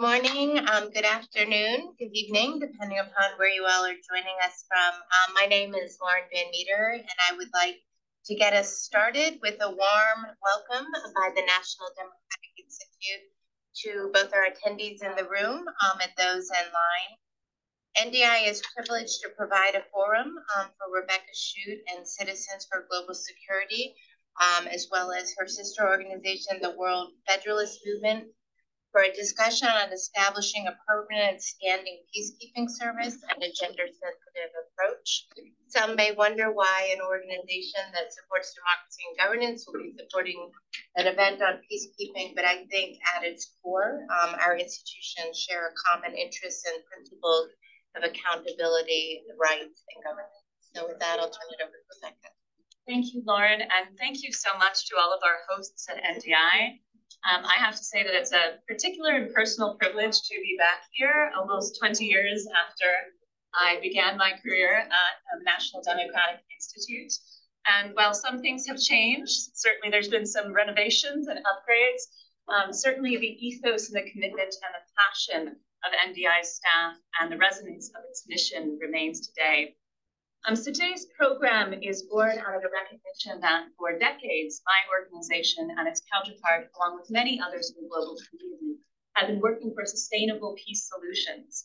Morning, um, good afternoon, good evening, depending upon where you all are joining us from. Um, my name is Lauren Van Meter, and I would like to get us started with a warm welcome by the National Democratic Institute to both our attendees in the room um, and those in line. NDI is privileged to provide a forum um, for Rebecca Shoot and Citizens for Global Security, um, as well as her sister organization, the World Federalist Movement, for a discussion on establishing a permanent standing peacekeeping service and a gender sensitive approach. Some may wonder why an organization that supports democracy and governance will be supporting an event on peacekeeping, but I think at its core, um, our institutions share a common interest and principles of accountability, rights, and governance. So with that, I'll turn it over to Rebecca. Thank you, Lauren, and thank you so much to all of our hosts at NDI. Um, I have to say that it's a particular and personal privilege to be back here almost 20 years after I began my career at the National Democratic Institute. And while some things have changed, certainly there's been some renovations and upgrades, um, certainly the ethos and the commitment and the passion of NDI's staff and the resonance of its mission remains today. Um, so today's program is born out of the recognition that for decades, my organization and its counterpart, along with many others in the global community, have been working for sustainable peace solutions.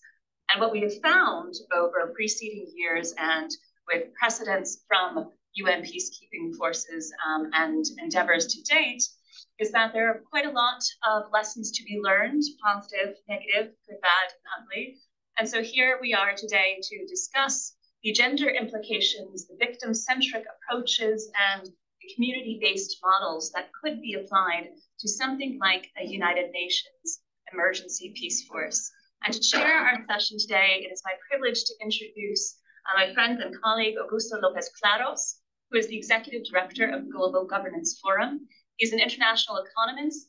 And what we have found over preceding years and with precedents from UN peacekeeping forces um, and endeavors to date is that there are quite a lot of lessons to be learned, positive, negative, good, bad, and ugly. And so here we are today to discuss the gender implications, the victim-centric approaches, and the community-based models that could be applied to something like a United Nations emergency peace force. And to chair our session today, it is my privilege to introduce uh, my friend and colleague, Augusto Lopez Claros, who is the Executive Director of Global Governance Forum. He's an international economist,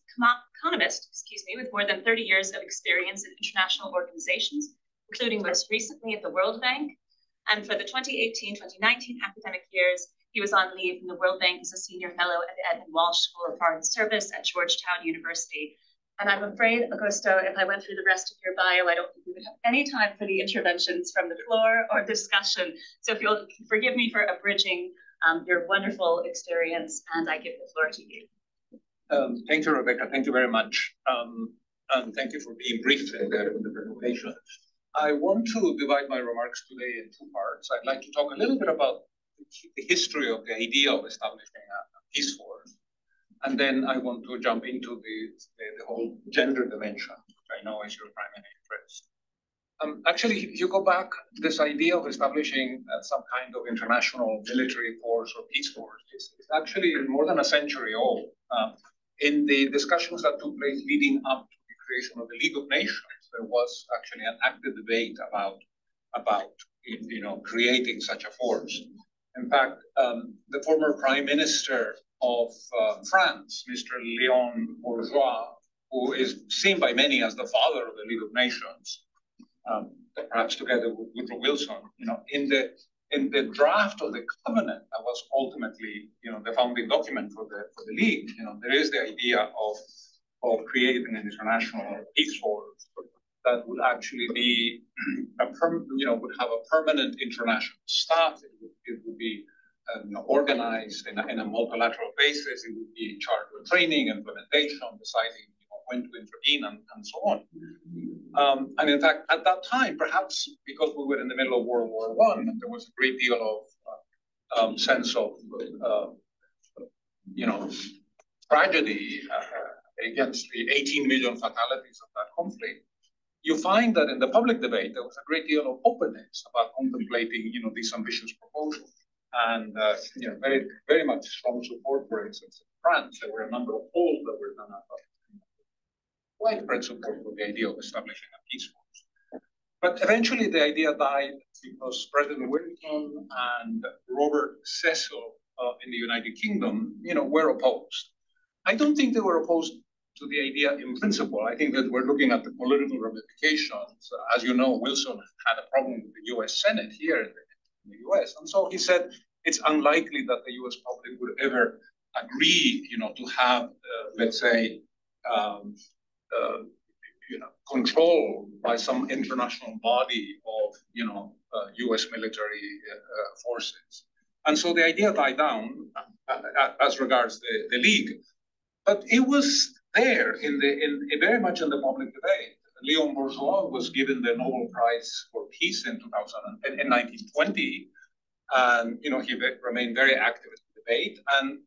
economist excuse me, with more than 30 years of experience in international organizations, including most recently at the World Bank, and for the 2018-2019 academic years, he was on leave from the World Bank as a senior fellow at the Edmund Walsh School of Foreign Service at Georgetown University. And I'm afraid, Augusto, if I went through the rest of your bio, I don't think we would have any time for the interventions from the floor or discussion. So if you'll forgive me for abridging um, your wonderful experience, and I give the floor to you. Um, thank you, Rebecca. Thank you very much. Um, and thank you for being brief in the, in the presentation. I want to divide my remarks today in two parts. I'd like to talk a little bit about the history of the idea of establishing a, peace force. And then I want to jump into the, the, the whole gender dimension, which I know is your primary interest. Um, actually, if you go back, this idea of establishing uh, some kind of international military force or peace force is, is actually more than a century old. Um, in the discussions that took place leading up to the creation of the League of Nations, there was actually an active debate about about you know creating such a force. In fact, um, the former prime minister of uh, France, Mr. Léon Bourgeois, who is seen by many as the father of the League of Nations, um, perhaps together with Woodrow Wilson, you know, in the in the draft of the covenant that was ultimately, you know, the founding document for the for the league, you know, there is the idea of of creating an international peace force that would actually be a perm, you know, would have a permanent international staff. It would, it would be um, organized in a, in a, multilateral basis. It would be in charge of training, implementation, deciding you know, when to intervene, and, and so on. Um, and in fact, at that time, perhaps because we were in the middle of World War One, there was a great deal of uh, um, sense of, uh, you know, tragedy uh, against the 18 million fatalities of that conflict you find that in the public debate, there was a great deal of openness about contemplating, you know, these ambitious proposals. And, uh, you know, very, very much strong support, for instance, in France. There were a number of polls that were done about widespread support for the idea of establishing a peace force. But eventually the idea died because President Wilson and Robert Cecil uh, in the United Kingdom, you know, were opposed. I don't think they were opposed to the idea in principle. I think that we're looking at the political ramifications. As you know, Wilson had a problem with the US Senate here in the, in the US. And so he said it's unlikely that the US public would ever agree, you know, to have, uh, let's say, um, uh, you know, controlled by some international body of, you know, uh, U.S. military uh, forces. And so the idea died down uh, as regards the, the league. But it was there in the in, very much in the public debate. Leon Bourgeois was given the Nobel Prize for Peace in 2000 in, in 1920, and you know he remained very active in the debate. And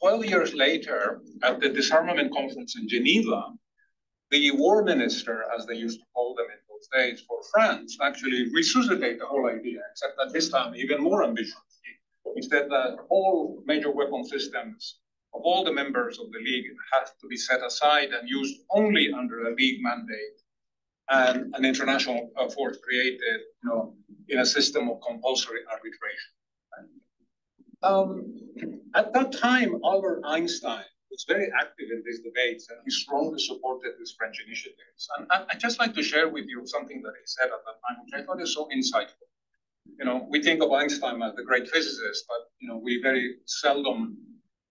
12 years later, at the disarmament conference in Geneva, the war minister, as they used to call them in those days for France, actually resuscitated the whole idea, except that this time even more ambitious. He said that all major weapon systems of all the members of the league has to be set aside and used only under a league mandate and an international uh, force created, you know, in a system of compulsory arbitration. Um, at that time, Albert Einstein was very active in these debates and he strongly supported these French initiatives. And I, would just like to share with you something that he said at that time, which I thought is so insightful. You know, we think of Einstein as the great physicist, but, you know, we very seldom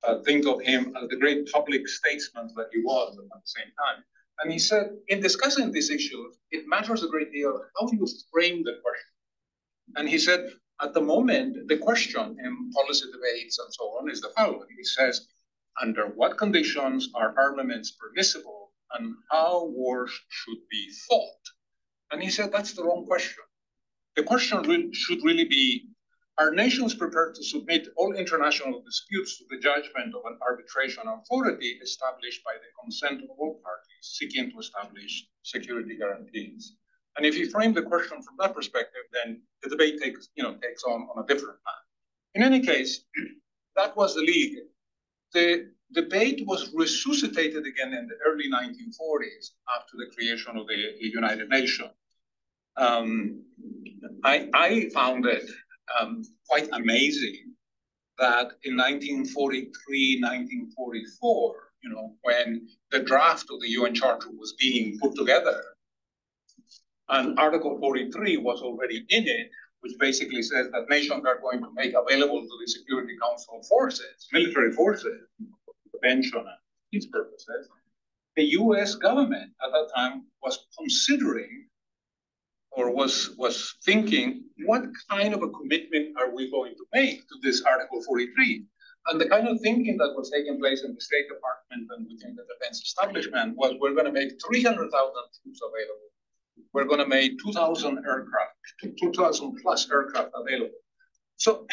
uh, think of him as the great public statesman that he was at the same time. And he said, in discussing these issues, it matters a great deal how you frame the question. And he said, at the moment, the question in policy debates and so on is the following. He says, under what conditions are armaments permissible and how wars should be fought? And he said, that's the wrong question. The question should really be, are nations prepared to submit all international disputes to the judgment of an arbitration authority established by the consent of all parties seeking to establish security guarantees? And if you frame the question from that perspective, then the debate takes, you know, takes on, on a different path. In any case, that was the league. The debate was resuscitated again in the early 1940s after the creation of the United Nations. Um, I, I found it um, quite amazing that in 1943, 1944, you know, when the draft of the UN Charter was being put together, and Article 43 was already in it, which basically says that nations are going to make available to the Security Council forces, military forces, prevention and peace purposes. The US government at that time was considering or was, was thinking, what kind of a commitment are we going to make to this Article 43? And the kind of thinking that was taking place in the State Department and within the defense establishment was we're going to make 300,000 troops available. We're going to make 2,000 aircraft, 2,000 plus aircraft available. So,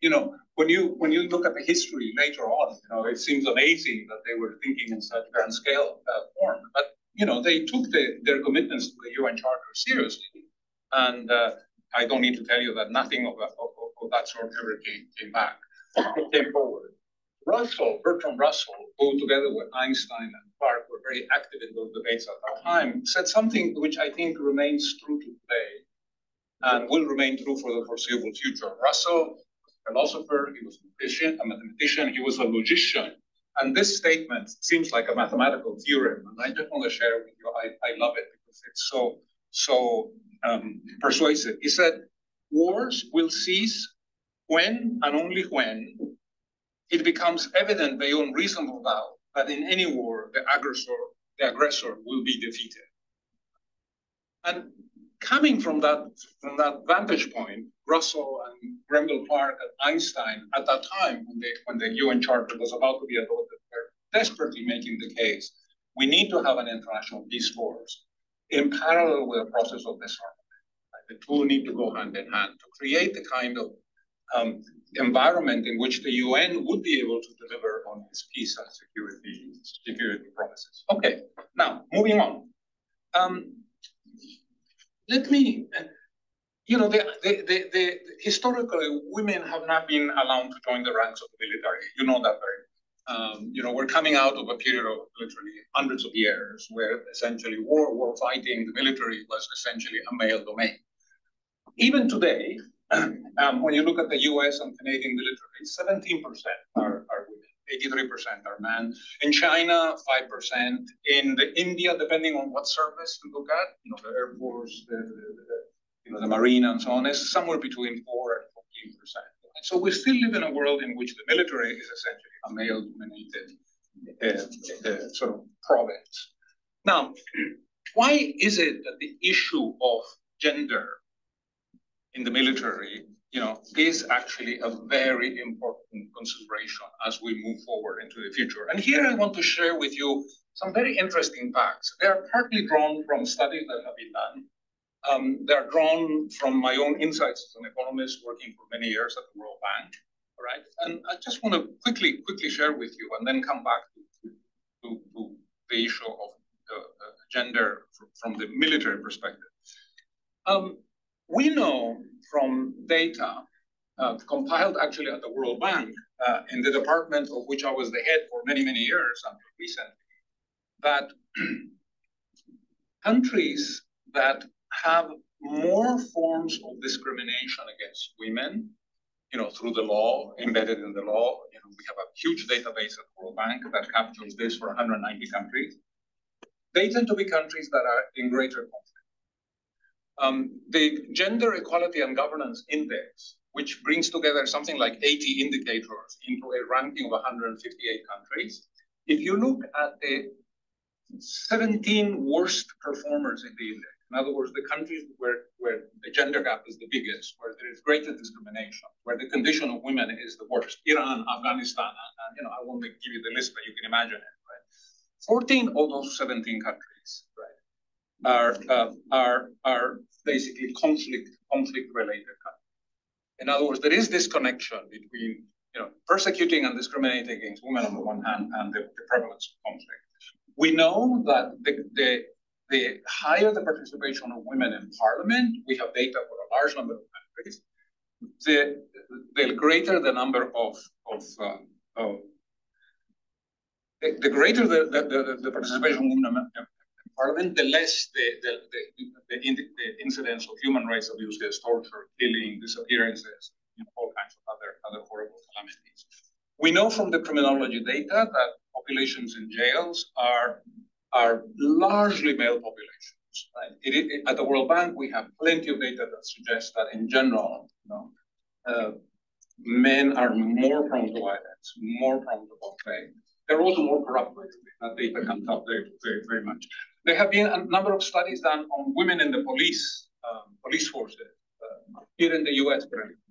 you know, when you when you look at the history later on, you know, it seems amazing that they were thinking in such grand scale uh, form. But you know, they took the, their commitments to the UN Charter seriously. And uh, I don't need to tell you that nothing of, of, of that sort ever came, came back, came forward. Russell, Bertrand Russell, who together with Einstein and Clark were very active in those debates at that time, said something which I think remains true today and will remain true for the foreseeable future. Russell, a philosopher, he was a, a mathematician, he was a logician, and this statement seems like a mathematical theorem, and I just want to share with you. I, I love it because it's so so um, persuasive. He said, "Wars will cease when and only when it becomes evident beyond reasonable doubt that in any war the aggressor the aggressor will be defeated." And coming from that from that vantage point, Russell and Grenville Clark and Einstein at that time when the when the UN Charter was about to be adopted were desperately making the case we need to have an international peace force in parallel with the process of disarmament. The two need to go hand in hand to create the kind of um, environment in which the UN would be able to deliver on its peace and security security promises. Okay, now moving on. Um, let me, you know, the, the, the, the, historically, women have not been allowed to join the ranks of the military. You know that very um, you know, we're coming out of a period of literally hundreds of years where essentially war, war fighting, the military was essentially a male domain. Even today, um, when you look at the US and Canadian military, 17% are. 83% are men. In China, 5%. In the India, depending on what service you look at, you know, the Air Force, the, the, the you know, the Marine and so on, is somewhere between 4 and 14%. So we still live in a world in which the military is essentially a male-dominated uh, uh, sort of province. Now, why is it that the issue of gender in the military, you know, is actually a very important consideration as we move forward into the future. And here I want to share with you some very interesting facts. They are partly drawn from studies that have been done. Um, they are drawn from my own insights as an economist working for many years at the World Bank. All right, and I just want to quickly quickly share with you, and then come back to, to, to the issue of uh, gender from the military perspective. Um, we know from data uh, compiled actually at the World Bank uh, in the department of which I was the head for many, many years until recently, that countries that have more forms of discrimination against women, you know, through the law, embedded in the law, you know, we have a huge database at World Bank that captures this for 190 countries. They tend to be countries that are in greater um, the Gender Equality and Governance Index, which brings together something like 80 indicators into a ranking of 158 countries. If you look at the 17 worst performers in the index, in other words, the countries where, where the gender gap is the biggest, where there is greater discrimination, where the condition of women is the worst, Iran, Afghanistan, and, and you know, I won't give you the list, but you can imagine it, right? 14 of those 17 countries, are, uh, are, are basically conflict, conflict related. In other words, there is this connection between you know, persecuting and discriminating against women on the one hand and the, the prevalence of conflict. We know that the, the, the higher the participation of women in parliament, we have data for a large number of countries, the, the greater the number of, of, uh, of the, the, greater the, the, the, participation of women Parliament, the less the, the, the, the, incidence of human rights abuses, torture, killing, disappearances, know, all kinds of other, other horrible calamities. We know from the criminology data that populations in jails are, are largely male populations. Right? It, it, at the World Bank, we have plenty of data that suggests that in general, you know, uh, men are more prone to violence, more prone to conflict. They're also more corrupt. That data comes up very, very, very much. There have been a number of studies done on women in the police, um, police forces. Uh, here in the US,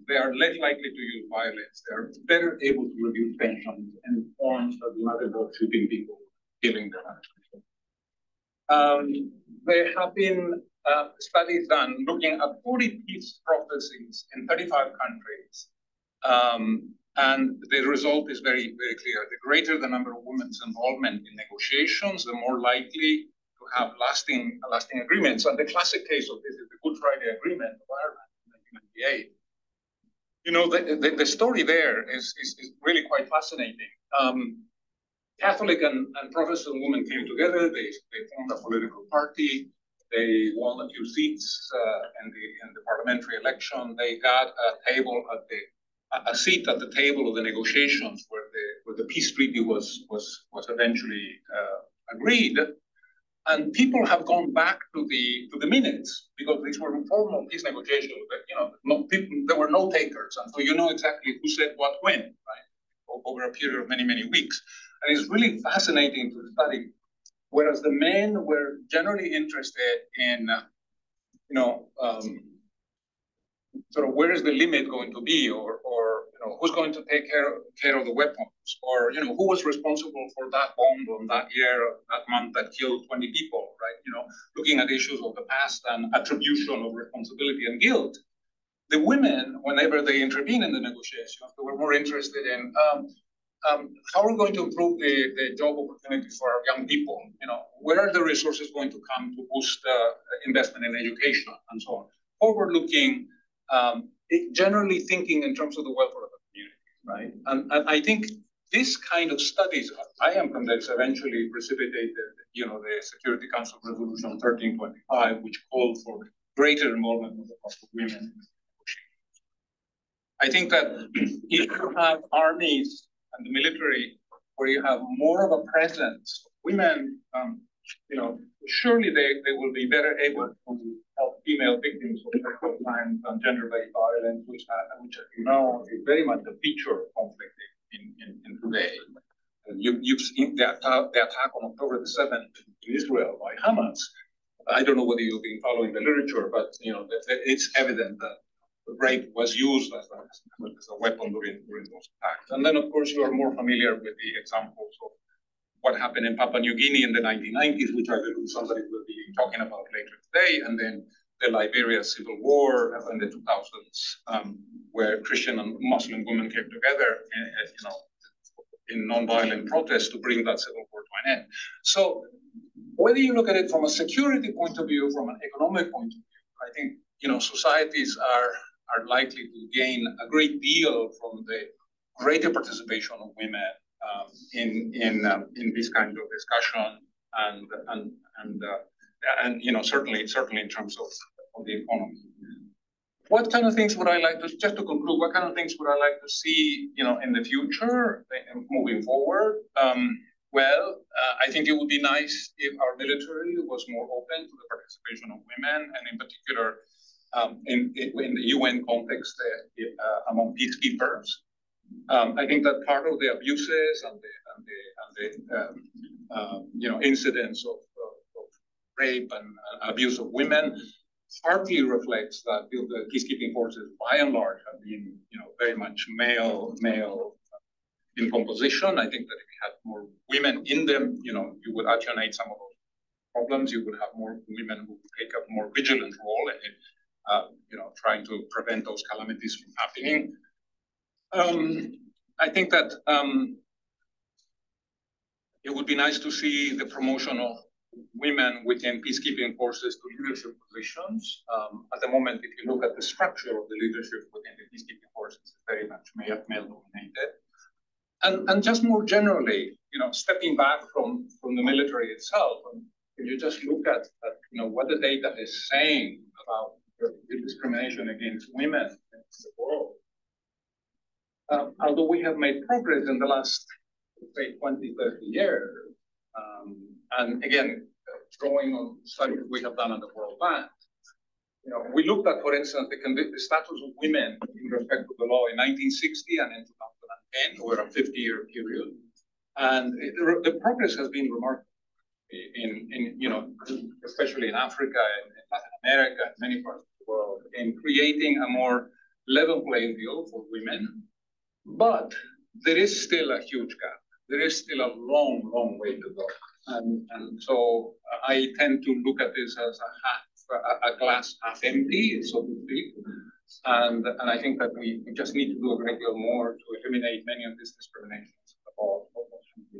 they are less likely to use violence. They are better able to reduce tensions and forms that do not involve shooting people, killing them. Um, there have been uh, studies done looking at 40 peace processes in 35 countries. Um, and the result is very, very clear. The greater the number of women's involvement in negotiations, the more likely have lasting lasting agreements. And the classic case of this is the Good Friday Agreement of Ireland in 1998. You know, the, the, the story there is, is, is, really quite fascinating. Um, Catholic and, and Protestant women came together, they, they formed a political party, they won a few seats uh, in, the, in the parliamentary election, they got a table at the a seat at the table of the negotiations where the where the peace treaty was was was eventually uh, agreed. And people have gone back to the to the minutes because these were informal peace negotiations. But, you know, no people, there were no takers, and so you know exactly who said what when, right? Over a period of many many weeks, and it's really fascinating to study. Whereas the men were generally interested in, uh, you know, um, sort of where is the limit going to be, or or know, who's going to take care, care of the weapons? Or, you know, who was responsible for that bomb on that year, that month that killed 20 people, right? You know, looking at issues of the past and attribution of responsibility and guilt. The women, whenever they intervene in the negotiations, they were more interested in um, um, how are we going to improve the, the job opportunities for our young people? You know, where are the resources going to come to boost uh, investment in education and so on? Forward-looking, um, generally thinking in terms of the welfare right? And, and I think this kind of studies, I am convinced, eventually precipitated, you know, the Security Council Resolution 1325, which called for greater involvement of of women. I think that if you have armies and the military where you have more of a presence women, um, you know, surely they, they will be better able to help female victims of sexual crimes and gender-based violence, which, uh, which as you know is very much a feature of conflict in, in, in today. You, you've seen the attack, the attack on October the 7th in Israel by Hamas I don't know whether you've been following the literature, but you know, it's evident that rape was used as a, as a weapon during, during those attacks. And then, of course, you are more familiar with the examples of what happened in Papua New Guinea in the 1990s, which I believe somebody will be talking about later today, and then the Liberia Civil War in the 2000s, um, where Christian and Muslim women came together, uh, you know, in nonviolent protest to bring that civil war to an end. So whether you look at it from a security point of view, from an economic point of view, I think you know societies are are likely to gain a great deal from the greater participation of women um, in in um, in this kind of discussion and and and uh, and you know certainly certainly in terms of, of the economy. What kind of things would I like to just to conclude? What kind of things would I like to see you know in the future uh, moving forward? Um, well, uh, I think it would be nice if our military was more open to the participation of women, and in particular, um, in, in, the UN context uh, uh, among peacekeepers. Um, I think that part of the abuses and the, and the, and the um, uh, you know incidents of, of, of rape and uh, abuse of women partly reflects that the peacekeeping forces, by and large, have been you know very much male male in composition. I think that if you had more women in them, you know, you would attenuate some of those problems. You would have more women who take a more vigilant role in, uh, you know, trying to prevent those calamities from happening. Um, I think that um, it would be nice to see the promotion of women within peacekeeping forces to leadership positions. Um, at the moment, if you look at the structure of the leadership within the peacekeeping forces, it's very much male, dominated. And, and just more generally, you know, stepping back from, from the military itself, if you just look at, at you know, what the data is saying about the discrimination against women in the world, uh, although we have made progress in the last, say, 20, 30 years, um, and again, drawing on studies we have done at the World Bank, you know, we looked at, for instance, the, the status of women in respect to the law in 1960 and in 2000 10 over a 50 year period. And it, the progress has been remarkable in, in, you know, especially in Africa and Latin America and many parts of the world, in creating a more level playing field for women. But there is still a huge gap. There is still a long, long way to go. And, and so I tend to look at this as a half, a, glass half empty, so to speak. And, and I think that we, we just need to do a great deal more to eliminate many of these discriminations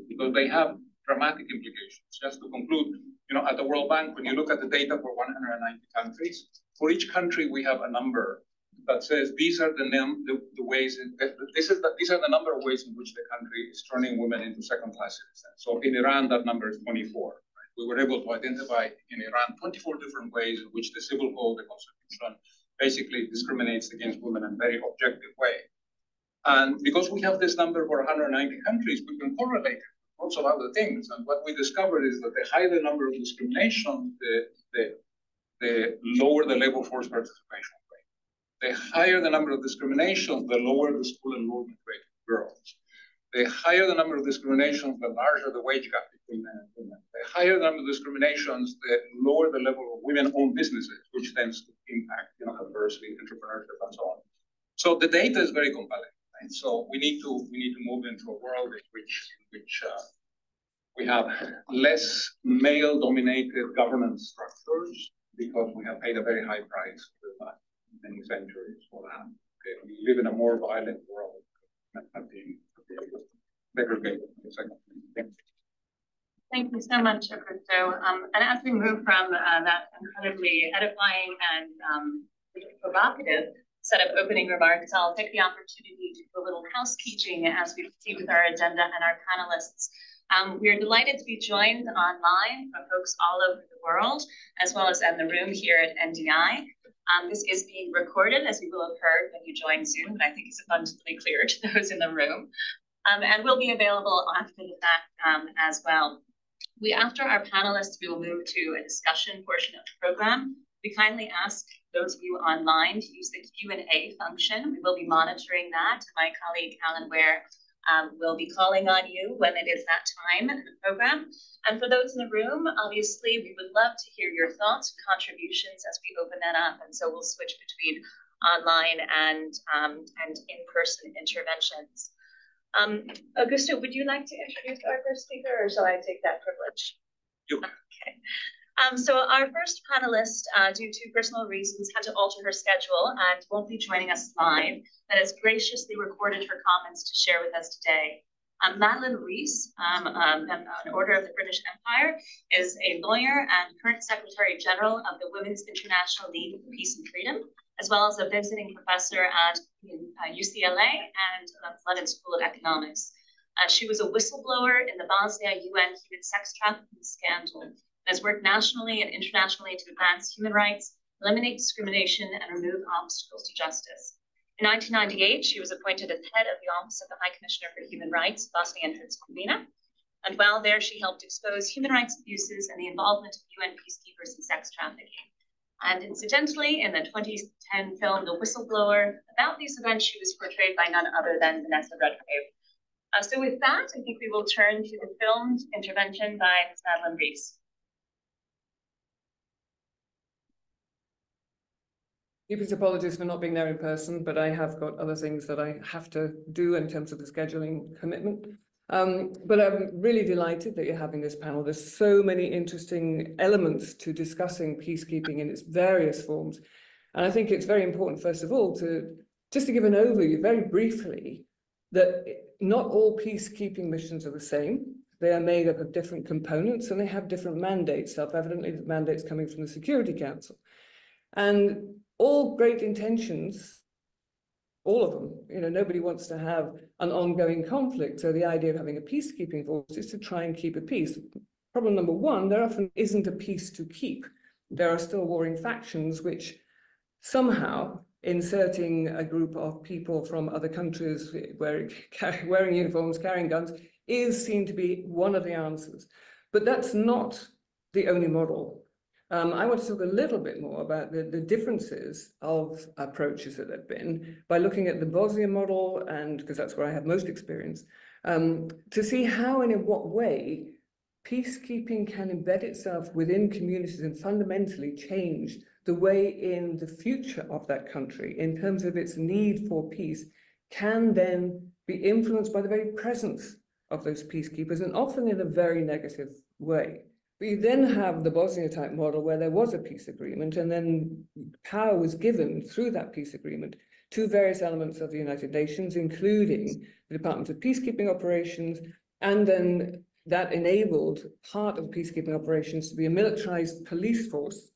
because they have dramatic implications. Just to conclude, you know, at the World Bank, when you look at the data for 190 countries, for each country we have a number that says these are the, the, the ways in, this is the, these are the number of ways in which the country is turning women into second-class citizens. So in Iran, that number is 24. Right? We were able to identify in Iran 24 different ways in which the civil code, the constitution, basically discriminates against women in a very objective way. And because we have this number for 190 countries, we can correlate it lots of other things. And what we discovered is that the higher the number of discrimination, the, the, the lower the labor force participation. The higher the number of discriminations, the lower the school enrollment rate of girls. The higher the number of discriminations, the larger the wage gap between men and women. The higher the number of discriminations, the lower the level of women-owned businesses, which tends to impact, you know, adversely entrepreneurship and so on. So the data is very compelling. Right? So we need to we need to move into a world in which in which uh, we have less male-dominated governance structures because we have paid a very high price many centuries for that. Okay? We live in a more violent world. At the, Thank you so much, Augusto. Um, and as we move from uh, that incredibly edifying and um, provocative set of opening remarks, I'll take the opportunity to do a little housekeeping as we proceed with our agenda and our panelists. Um, we're delighted to be joined online from folks all over the world, as well as in the room here at NDI. Um, this is being recorded, as you will have heard when you join Zoom, and I think it's abundantly clear to those in the room. Um, and will be available after the fact um, as well. We, after our panelists, we will move to a discussion portion of the program. We kindly ask those of you online to use the Q&A function. We will be monitoring that. My colleague, Alan Ware, Um, we'll be calling on you when it is that time in the program. And for those in the room, obviously, we would love to hear your thoughts and contributions as we open that up. And so we'll switch between online and, um, and in-person interventions. Um, Augusto, would you like to introduce our first speaker or shall I take that privilege? You. Okay. Um, so our first panelist, uh, due to personal reasons, had to alter her schedule and won't be joining us live, but has graciously recorded her comments to share with us today. Um, Madeleine Rees, um, um, an Order of the British Empire, is a lawyer and current Secretary General of the Women's International League for Peace and Freedom, as well as a visiting professor at uh, UCLA and the London School of Economics. Uh, she was a whistleblower in the Bosnia UN human sex trafficking scandal has worked nationally and internationally to advance human rights, eliminate discrimination, and remove obstacles to justice. In 1998, she was appointed as head of the Office of the High Commissioner for Human Rights, Bosnia and Herzegovina. And while there, she helped expose human rights abuses and the involvement of UN peacekeepers in sex trafficking. And incidentally, in the 2010 film The Whistleblower, about these events, she was portrayed by none other than Vanessa Redgrave. Uh, so with that, I think we will turn to the filmed intervention by Ms. Madeleine Rees. Deepest apologies for not being there in person, but I have got other things that I have to do in terms of the scheduling commitment. Um, but I'm really delighted that you're having this panel. There's so many interesting elements to discussing peacekeeping in its various forms. And I think it's very important, first of all, to just to give an overview very briefly that not all peacekeeping missions are the same. They are made up of different components and they have different mandates, self-evidently the mandates coming from the Security Council. And all great intentions, all of them, you know, nobody wants to have an ongoing conflict. So the idea of having a peacekeeping force is to try and keep a peace. Problem number one, there often isn't a peace to keep. There are still warring factions which somehow inserting a group of people from other countries wearing, wearing uniforms, carrying guns, is seen to be one of the answers. But that's not the only model um, I want to talk a little bit more about the, the differences of approaches that have been by looking at the Bosnia model, and because that's where I have most experience, um, to see how and in what way peacekeeping can embed itself within communities and fundamentally change the way in the future of that country in terms of its need for peace can then be influenced by the very presence of those peacekeepers and often in a very negative way. We then have the Bosnia type model where there was a peace agreement and then power was given through that peace agreement to various elements of the United Nations, including the Department of Peacekeeping Operations, and then that enabled part of peacekeeping operations to be a militarized police force,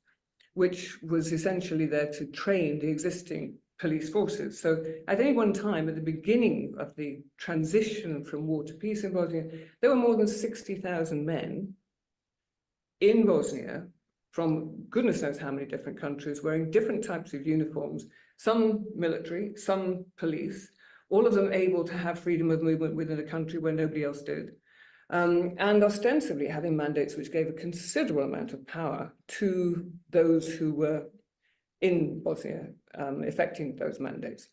which was essentially there to train the existing police forces. So at any one time, at the beginning of the transition from war to peace in Bosnia, there were more than 60,000 men in Bosnia from goodness knows how many different countries wearing different types of uniforms, some military, some police, all of them able to have freedom of movement within a country where nobody else did. Um, and ostensibly having mandates which gave a considerable amount of power to those who were in Bosnia, um, effecting those mandates.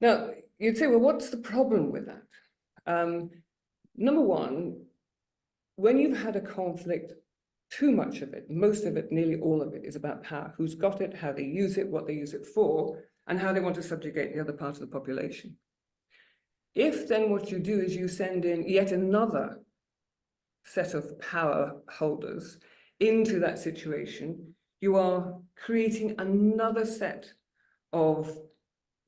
Now, you'd say, well, what's the problem with that? Um, number one, when you've had a conflict too much of it, most of it, nearly all of it, is about power. Who's got it, how they use it, what they use it for, and how they want to subjugate the other part of the population. If then what you do is you send in yet another set of power holders into that situation, you are creating another set of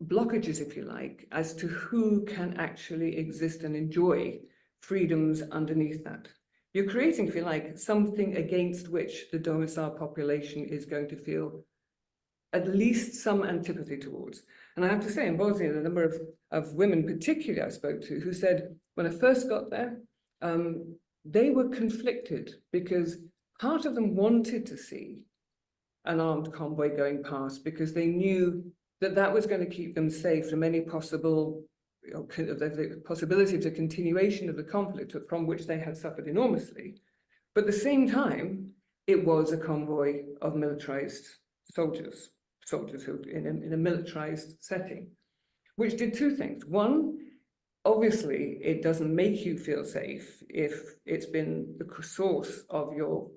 blockages, if you like, as to who can actually exist and enjoy freedoms underneath that. You're creating, if you like, something against which the domicile population is going to feel at least some antipathy towards. And I have to say, in Bosnia, the number of, of women, particularly I spoke to, who said, when I first got there, um, they were conflicted because part of them wanted to see an armed convoy going past because they knew that that was going to keep them safe from any possible the possibility of the continuation of the conflict from which they had suffered enormously. But at the same time, it was a convoy of militarized soldiers, soldiers who in a, in a militarized setting, which did two things. One, obviously, it doesn't make you feel safe if it's been the source of your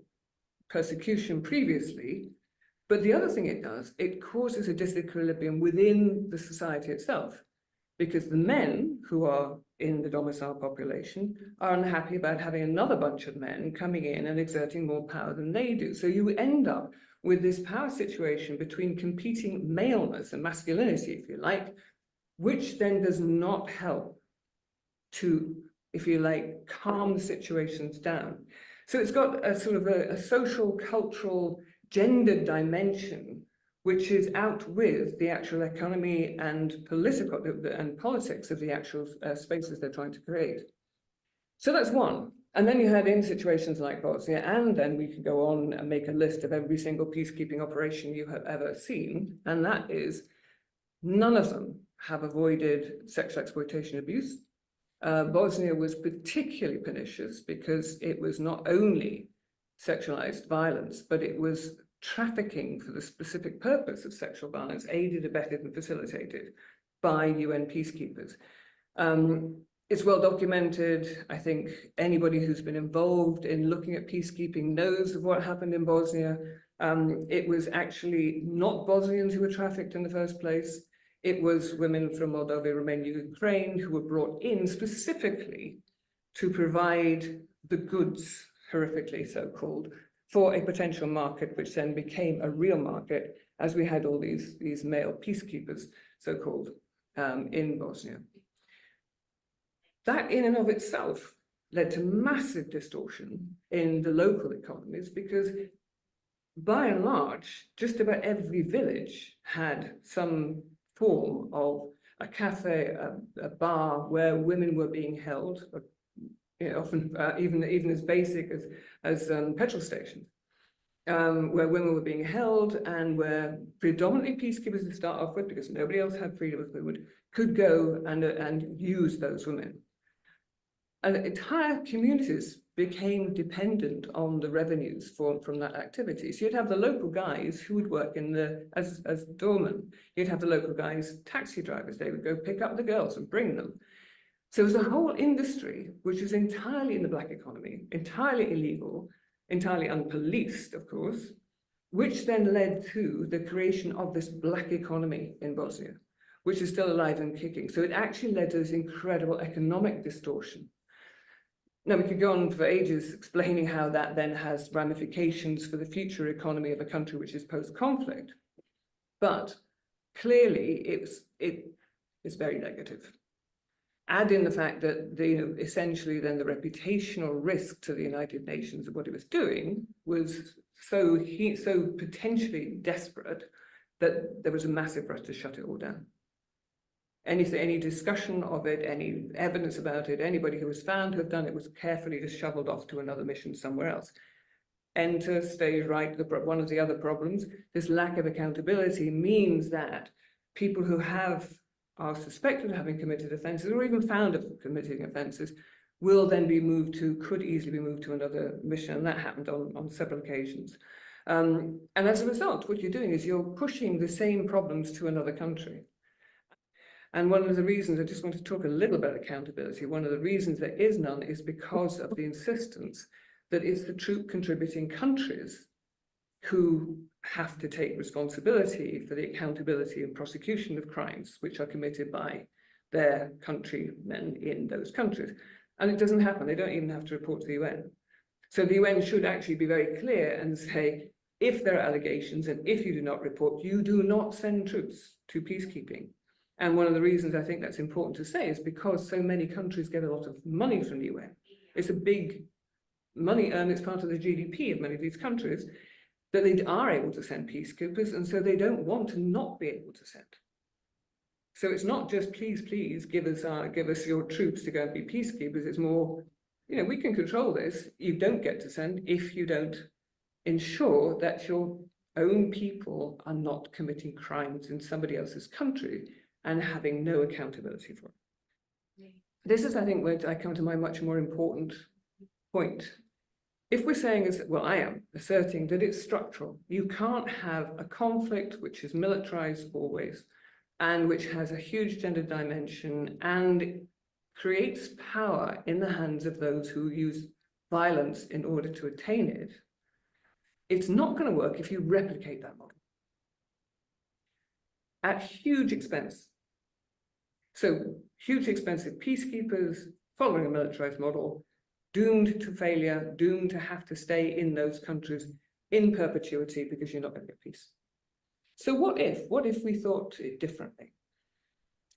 persecution previously. But the other thing it does, it causes a disequilibrium within the society itself. Because the men who are in the domicile population are unhappy about having another bunch of men coming in and exerting more power than they do. So you end up with this power situation between competing maleness and masculinity, if you like, which then does not help to, if you like, calm the situations down. So it's got a sort of a, a social, cultural, gendered dimension which is out with the actual economy and political and politics of the actual uh, spaces they're trying to create. So that's one. And then you had in situations like Bosnia, and then we could go on and make a list of every single peacekeeping operation you have ever seen, and that is none of them have avoided sexual exploitation abuse. Uh, Bosnia was particularly pernicious because it was not only sexualized violence, but it was trafficking for the specific purpose of sexual violence, aided, abetted, and facilitated by UN peacekeepers. Um, it's well documented. I think anybody who's been involved in looking at peacekeeping knows of what happened in Bosnia. Um, it was actually not Bosnians who were trafficked in the first place. It was women from Moldova, Romania, Ukraine who were brought in specifically to provide the goods, horrifically so called, for a potential market, which then became a real market as we had all these, these male peacekeepers, so-called, um, in Bosnia. That in and of itself led to massive distortion in the local economies because by and large, just about every village had some form of a cafe, a, a bar where women were being held, you know, often uh, even even as basic as as um, petrol stations, um, where women were being held and where predominantly peacekeepers to start off with, because nobody else had freedom of movement, could go and uh, and use those women. And entire communities became dependent on the revenues from, from that activity. So you'd have the local guys who would work in the as as doormen. You'd have the local guys, taxi drivers. They would go pick up the girls and bring them. So was a whole industry which was entirely in the black economy, entirely illegal, entirely unpoliced, of course, which then led to the creation of this black economy in Bosnia, which is still alive and kicking. So it actually led to this incredible economic distortion. Now, we could go on for ages explaining how that then has ramifications for the future economy of a country which is post-conflict. But clearly, it's, it is very negative add in the fact that the, you know, essentially then the reputational risk to the United Nations of what it was doing was so he so potentially desperate that there was a massive rush to shut it all down. Anything, any discussion of it, any evidence about it, anybody who was found to have done it was carefully just shoveled off to another mission somewhere else. Enter stage right, the, one of the other problems, this lack of accountability means that people who have are suspected of having committed offences or even found of committing offences will then be moved to, could easily be moved to another mission. And that happened on, on several occasions. Um, and as a result, what you're doing is you're pushing the same problems to another country. And one of the reasons, I just want to talk a little about accountability, one of the reasons there is none is because of the insistence that it's the troop contributing countries who have to take responsibility for the accountability and prosecution of crimes which are committed by their countrymen in those countries. And it doesn't happen. They don't even have to report to the UN. So the UN should actually be very clear and say, if there are allegations and if you do not report, you do not send troops to peacekeeping. And one of the reasons I think that's important to say is because so many countries get a lot of money from the UN. It's a big money earned, it's part of the GDP of many of these countries that they are able to send peacekeepers, and so they don't want to not be able to send. So it's not just please, please give us our, give us your troops to go and be peacekeepers. It's more, you know, we can control this. You don't get to send if you don't ensure that your own people are not committing crimes in somebody else's country and having no accountability for it. This is, I think, where I come to my much more important point, if we're saying, well, I am asserting that it's structural, you can't have a conflict which is militarized always and which has a huge gender dimension and creates power in the hands of those who use violence in order to attain it, it's not going to work if you replicate that model at huge expense. So huge expensive peacekeepers following a militarized model, doomed to failure, doomed to have to stay in those countries in perpetuity because you're not going to get peace. So what if, what if we thought it differently?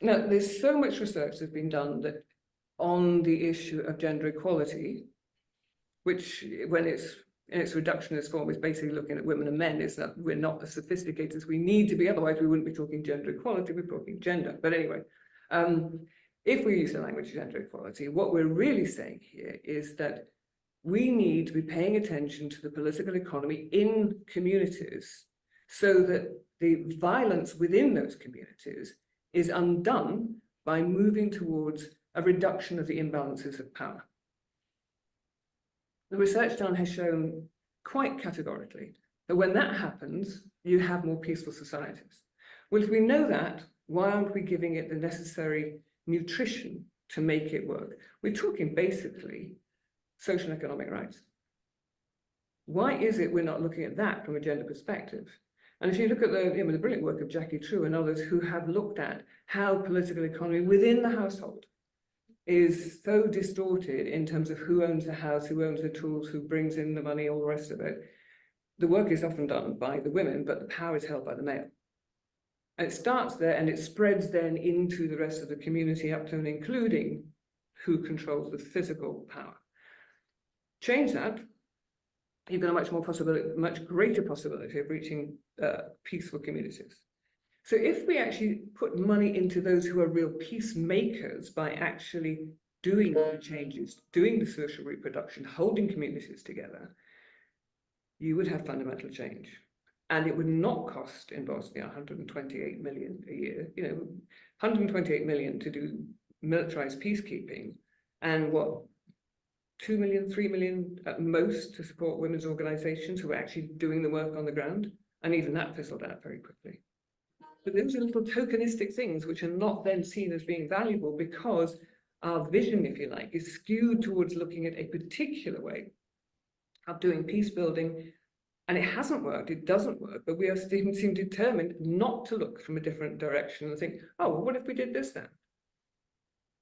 Now, there's so much research that's been done that on the issue of gender equality, which when it's in its reductionist form is basically looking at women and men, is that we're not as sophisticated as we need to be, otherwise we wouldn't be talking gender equality, we're talking gender. But anyway, um, if we use the language of gender equality, what we're really saying here is that we need to be paying attention to the political economy in communities so that the violence within those communities is undone by moving towards a reduction of the imbalances of power. The research done has shown quite categorically that when that happens, you have more peaceful societies. Well, if we know that, why aren't we giving it the necessary nutrition to make it work? We're talking basically social and economic rights. Why is it we're not looking at that from a gender perspective? And if you look at the, you know, the brilliant work of Jacqui True and others who have looked at how political economy within the household is so distorted in terms of who owns the house, who owns the tools, who brings in the money, all the rest of it. The work is often done by the women, but the power is held by the male. It starts there and it spreads then into the rest of the community up to and including who controls the physical power. Change that, you've got a much more possibility, much greater possibility of reaching uh, peaceful communities. So if we actually put money into those who are real peacemakers by actually doing the changes, doing the social reproduction, holding communities together, you would have fundamental change. And it would not cost in Bosnia 128 million a year, you know, 128 million to do militarized peacekeeping and what 2 million, 3 million at most to support women's organizations who are actually doing the work on the ground. And even that fizzled out very quickly. But those are little tokenistic things which are not then seen as being valuable because our vision, if you like, is skewed towards looking at a particular way of doing peace building. And it hasn't worked, it doesn't work, but we are still seem determined not to look from a different direction and think, oh, well, what if we did this then?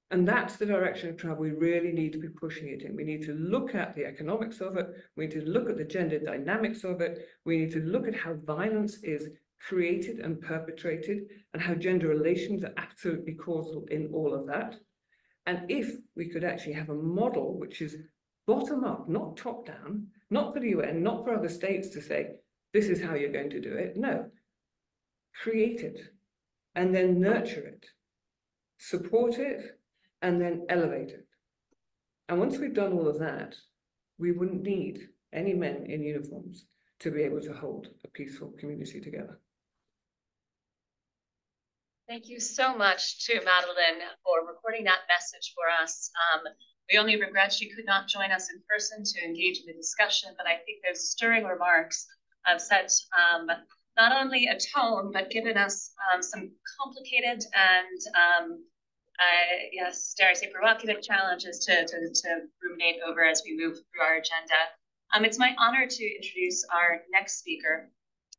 And that's the direction of travel we really need to be pushing it in. We need to look at the economics of it. We need to look at the gender dynamics of it. We need to look at how violence is created and perpetrated and how gender relations are absolutely causal in all of that. And if we could actually have a model which is bottom up, not top down, not for the UN, not for other states to say, this is how you're going to do it. No, create it and then nurture it, support it, and then elevate it. And once we've done all of that, we wouldn't need any men in uniforms to be able to hold a peaceful community together. Thank you so much to Madeline for recording that message for us. Um, we only regret she could not join us in person to engage in the discussion, but I think those stirring remarks have set um, not only a tone, but given us um, some complicated and, um, yes, dare I say, provocative challenges to, to, to, ruminate over as we move through our agenda. Um, it's my honor to introduce our next speaker,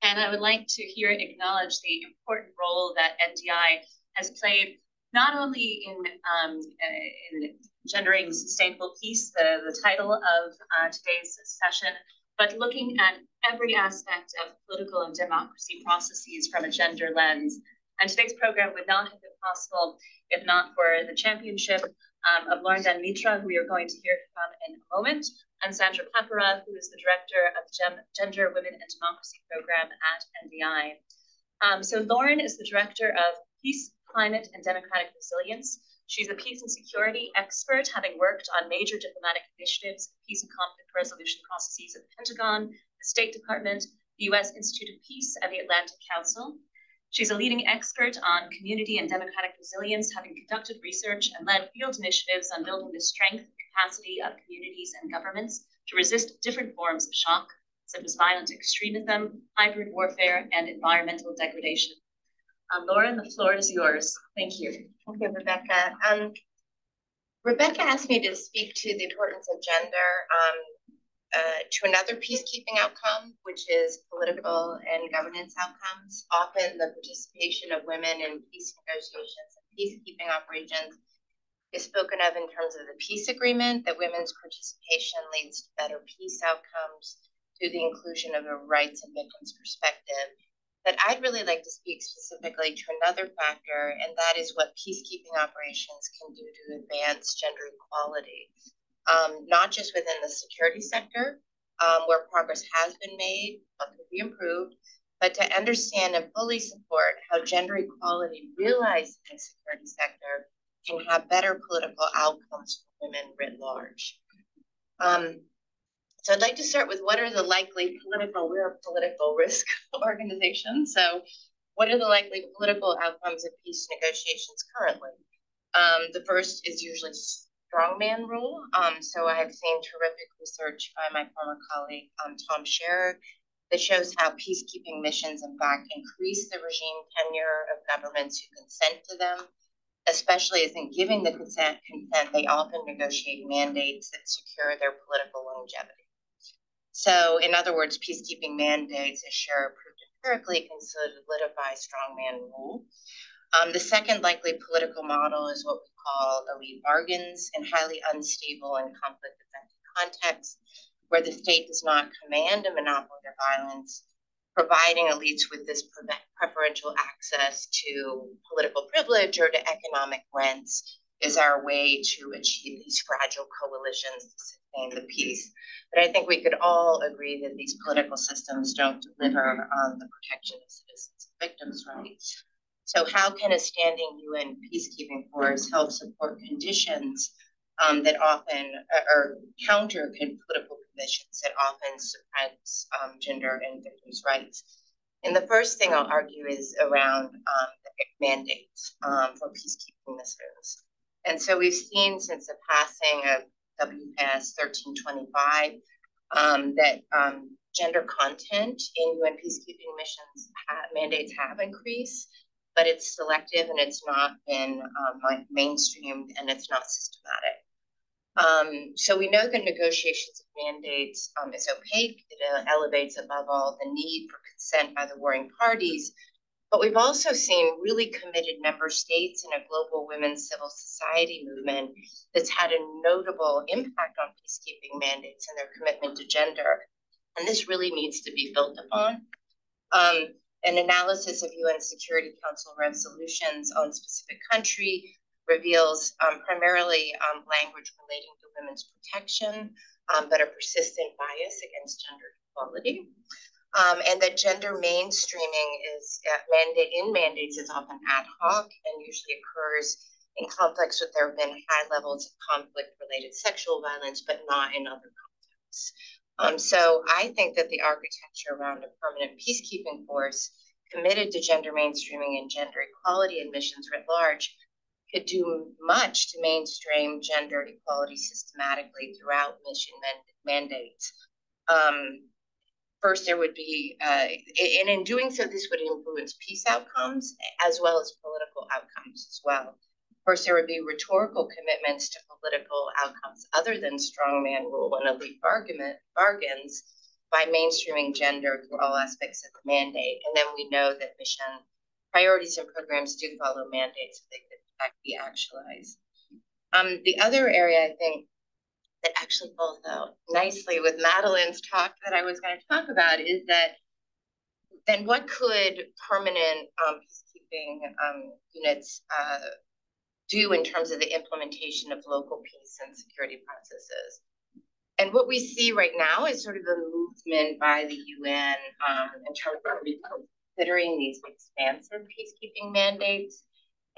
and I would like to here acknowledge the important role that NDI has played, not only in, um, in gendering sustainable peace, the, the title of uh, today's session, but looking at every aspect of political and democracy processes from a gender lens. And today's program would not have been possible if not for the championship um, of Lauren Van Metre, who we are going to hear from in a moment, and Sandra Pepera, who is the director of the Gender, Women, and Democracy program at NDI. Um, so Lauren is the director of Peace, Climate, and Democratic Resilience. She's a peace and security expert, having worked on major diplomatic initiatives, peace and conflict resolution processes at the Pentagon, the State Department, the U.S. Institute of Peace, and the Atlantic Council. She's a leading expert on community and democratic resilience, having conducted research and led field initiatives on building the strength capacity of communities and governments to resist different forms of shock, such as violent extremism, hybrid warfare, and environmental degradation. Um, Lauren, the floor is yours. Thank you. Thank you, Rebecca. Um, Rebecca asked me to speak to the importance of gender um, uh, to another peacekeeping outcome, which is political and governance outcomes. Often the participation of women in peace negotiations and peacekeeping operations is spoken of in terms of the peace agreement, that women's participation leads to better peace outcomes through the inclusion of a rights and victims perspective. But I'd really like to speak specifically to another factor, and that is what peacekeeping operations can do to advance gender equality, um, not just within the security sector, um, where progress has been made but could be improved, but to understand and fully support how gender equality realized in the security sector can have better political outcomes for women writ large. Um, so I'd like to start with what are the likely political, we're a political risk organization. So what are the likely political outcomes of peace negotiations currently? Um, the first is usually strongman rule. Um, so I have seen terrific research by my former colleague, um, Tom Scherer, that shows how peacekeeping missions, in fact, increase the regime tenure of governments who consent to them, especially as in giving the consent, consent they often negotiate mandates that secure their political longevity. So, in other words, peacekeeping mandates, as Scherer proved empirically, can solidify strongman rule. Um, the second likely political model is what we call elite bargains in highly unstable and conflict affected contexts, where the state does not command a monopoly of violence, providing elites with this preferential access to political privilege or to economic rents is our way to achieve these fragile coalitions to sustain the peace. But I think we could all agree that these political systems don't deliver on the protection of citizens and victims' rights. So how can a standing UN peacekeeping force help support conditions um, that often uh, or counter political conditions that often suppress um, gender and victims' rights? And the first thing I'll argue is around um, the mandates um, for peacekeeping missions. And so we've seen since the passing of WPS 1325 um, that um, gender content in UN peacekeeping missions ha mandates have increased, but it's selective and it's not been um, mainstreamed and it's not systematic. Um, so we know that negotiations of mandates um, is opaque. It uh, elevates above all the need for consent by the warring parties but we've also seen really committed member states in a global women's civil society movement that's had a notable impact on peacekeeping mandates and their commitment to gender. And this really needs to be built upon. Um, an analysis of UN Security Council resolutions on specific country reveals um, primarily um, language relating to women's protection, um, but a persistent bias against gender equality um, and that gender mainstreaming is uh, mandate in mandates is often ad hoc and usually occurs in conflicts where there have been high levels of conflict related sexual violence, but not in other contexts. Um, so I think that the architecture around a permanent peacekeeping force committed to gender mainstreaming and gender equality in missions writ large could do much to mainstream gender equality systematically throughout mission man mandates. Um, first there would be, uh, and in doing so, this would influence peace outcomes as well as political outcomes as well. First, there would be rhetorical commitments to political outcomes other than strongman rule and elite bargain, bargains by mainstreaming gender through all aspects of the mandate. And then we know that mission priorities and programs do follow mandates so they could be actualized. Um, the other area I think that actually falls out nicely with Madeline's talk that I was going to talk about is that then what could permanent um, peacekeeping um, units uh, do in terms of the implementation of local peace and security processes? And what we see right now is sort of a movement by the UN um, in terms of considering these expansive peacekeeping mandates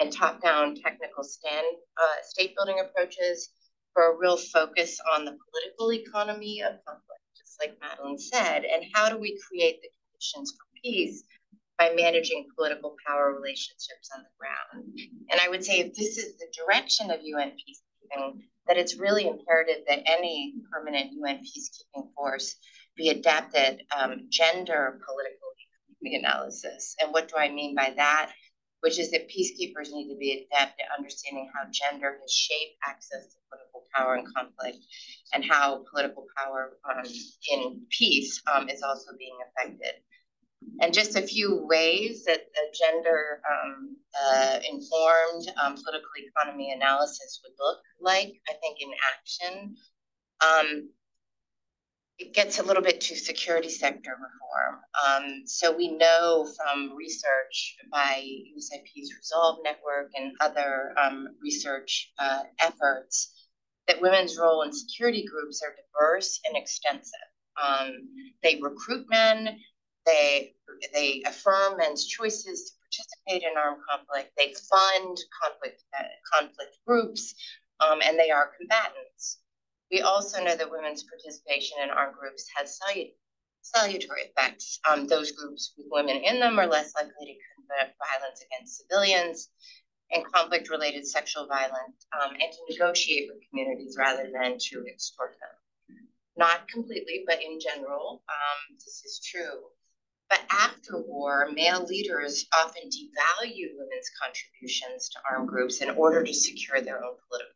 and top-down technical stand, uh, state building approaches for a real focus on the political economy of conflict, just like Madeline said, and how do we create the conditions for peace by managing political power relationships on the ground. And I would say if this is the direction of UN peacekeeping, that it's really imperative that any permanent UN peacekeeping force be adapted um, gender political economy analysis. And what do I mean by that? Which is that peacekeepers need to be adept at understanding how gender has shaped access to political power and conflict, and how political power um, in peace um, is also being affected. And just a few ways that a gender um, uh, informed um, political economy analysis would look like, I think, in action. It gets a little bit to security sector reform. Um, so we know from research by USIP's Resolve Network and other um, research uh, efforts that women's role in security groups are diverse and extensive. Um, they recruit men, they, they affirm men's choices to participate in armed conflict, they fund conflict, uh, conflict groups, um, and they are combatants. We also know that women's participation in armed groups has salutary effects. Um, those groups with women in them are less likely to commit violence against civilians and conflict-related sexual violence, um, and to negotiate with communities rather than to extort them. Not completely, but in general, um, this is true. But after war, male leaders often devalue women's contributions to armed groups in order to secure their own political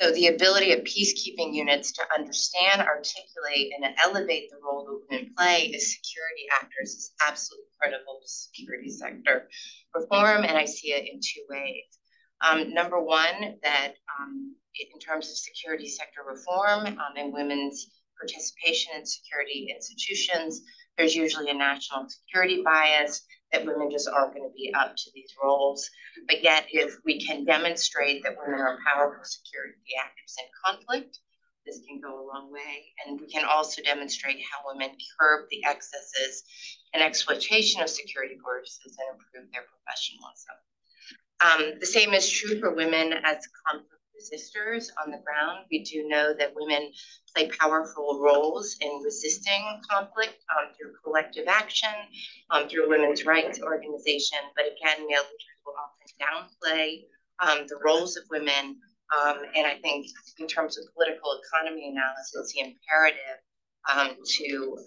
so the ability of peacekeeping units to understand, articulate, and elevate the role that women play as security actors is absolutely critical to security sector reform, and I see it in two ways. Um, number one, that um, in terms of security sector reform um, and women's participation in security institutions, there's usually a national security bias that women just aren't going to be up to these roles. But yet, if we can demonstrate that women are powerful security actors in conflict, this can go a long way. And we can also demonstrate how women curb the excesses and exploitation of security forces and improve their professionalism. Um, the same is true for women as conflict resistors on the ground. We do know that women play powerful roles in resisting conflict um, through collective action, um, through women's rights organization. But again, male leaders will often downplay um, the roles of women. Um, and I think in terms of political economy analysis, the imperative um, to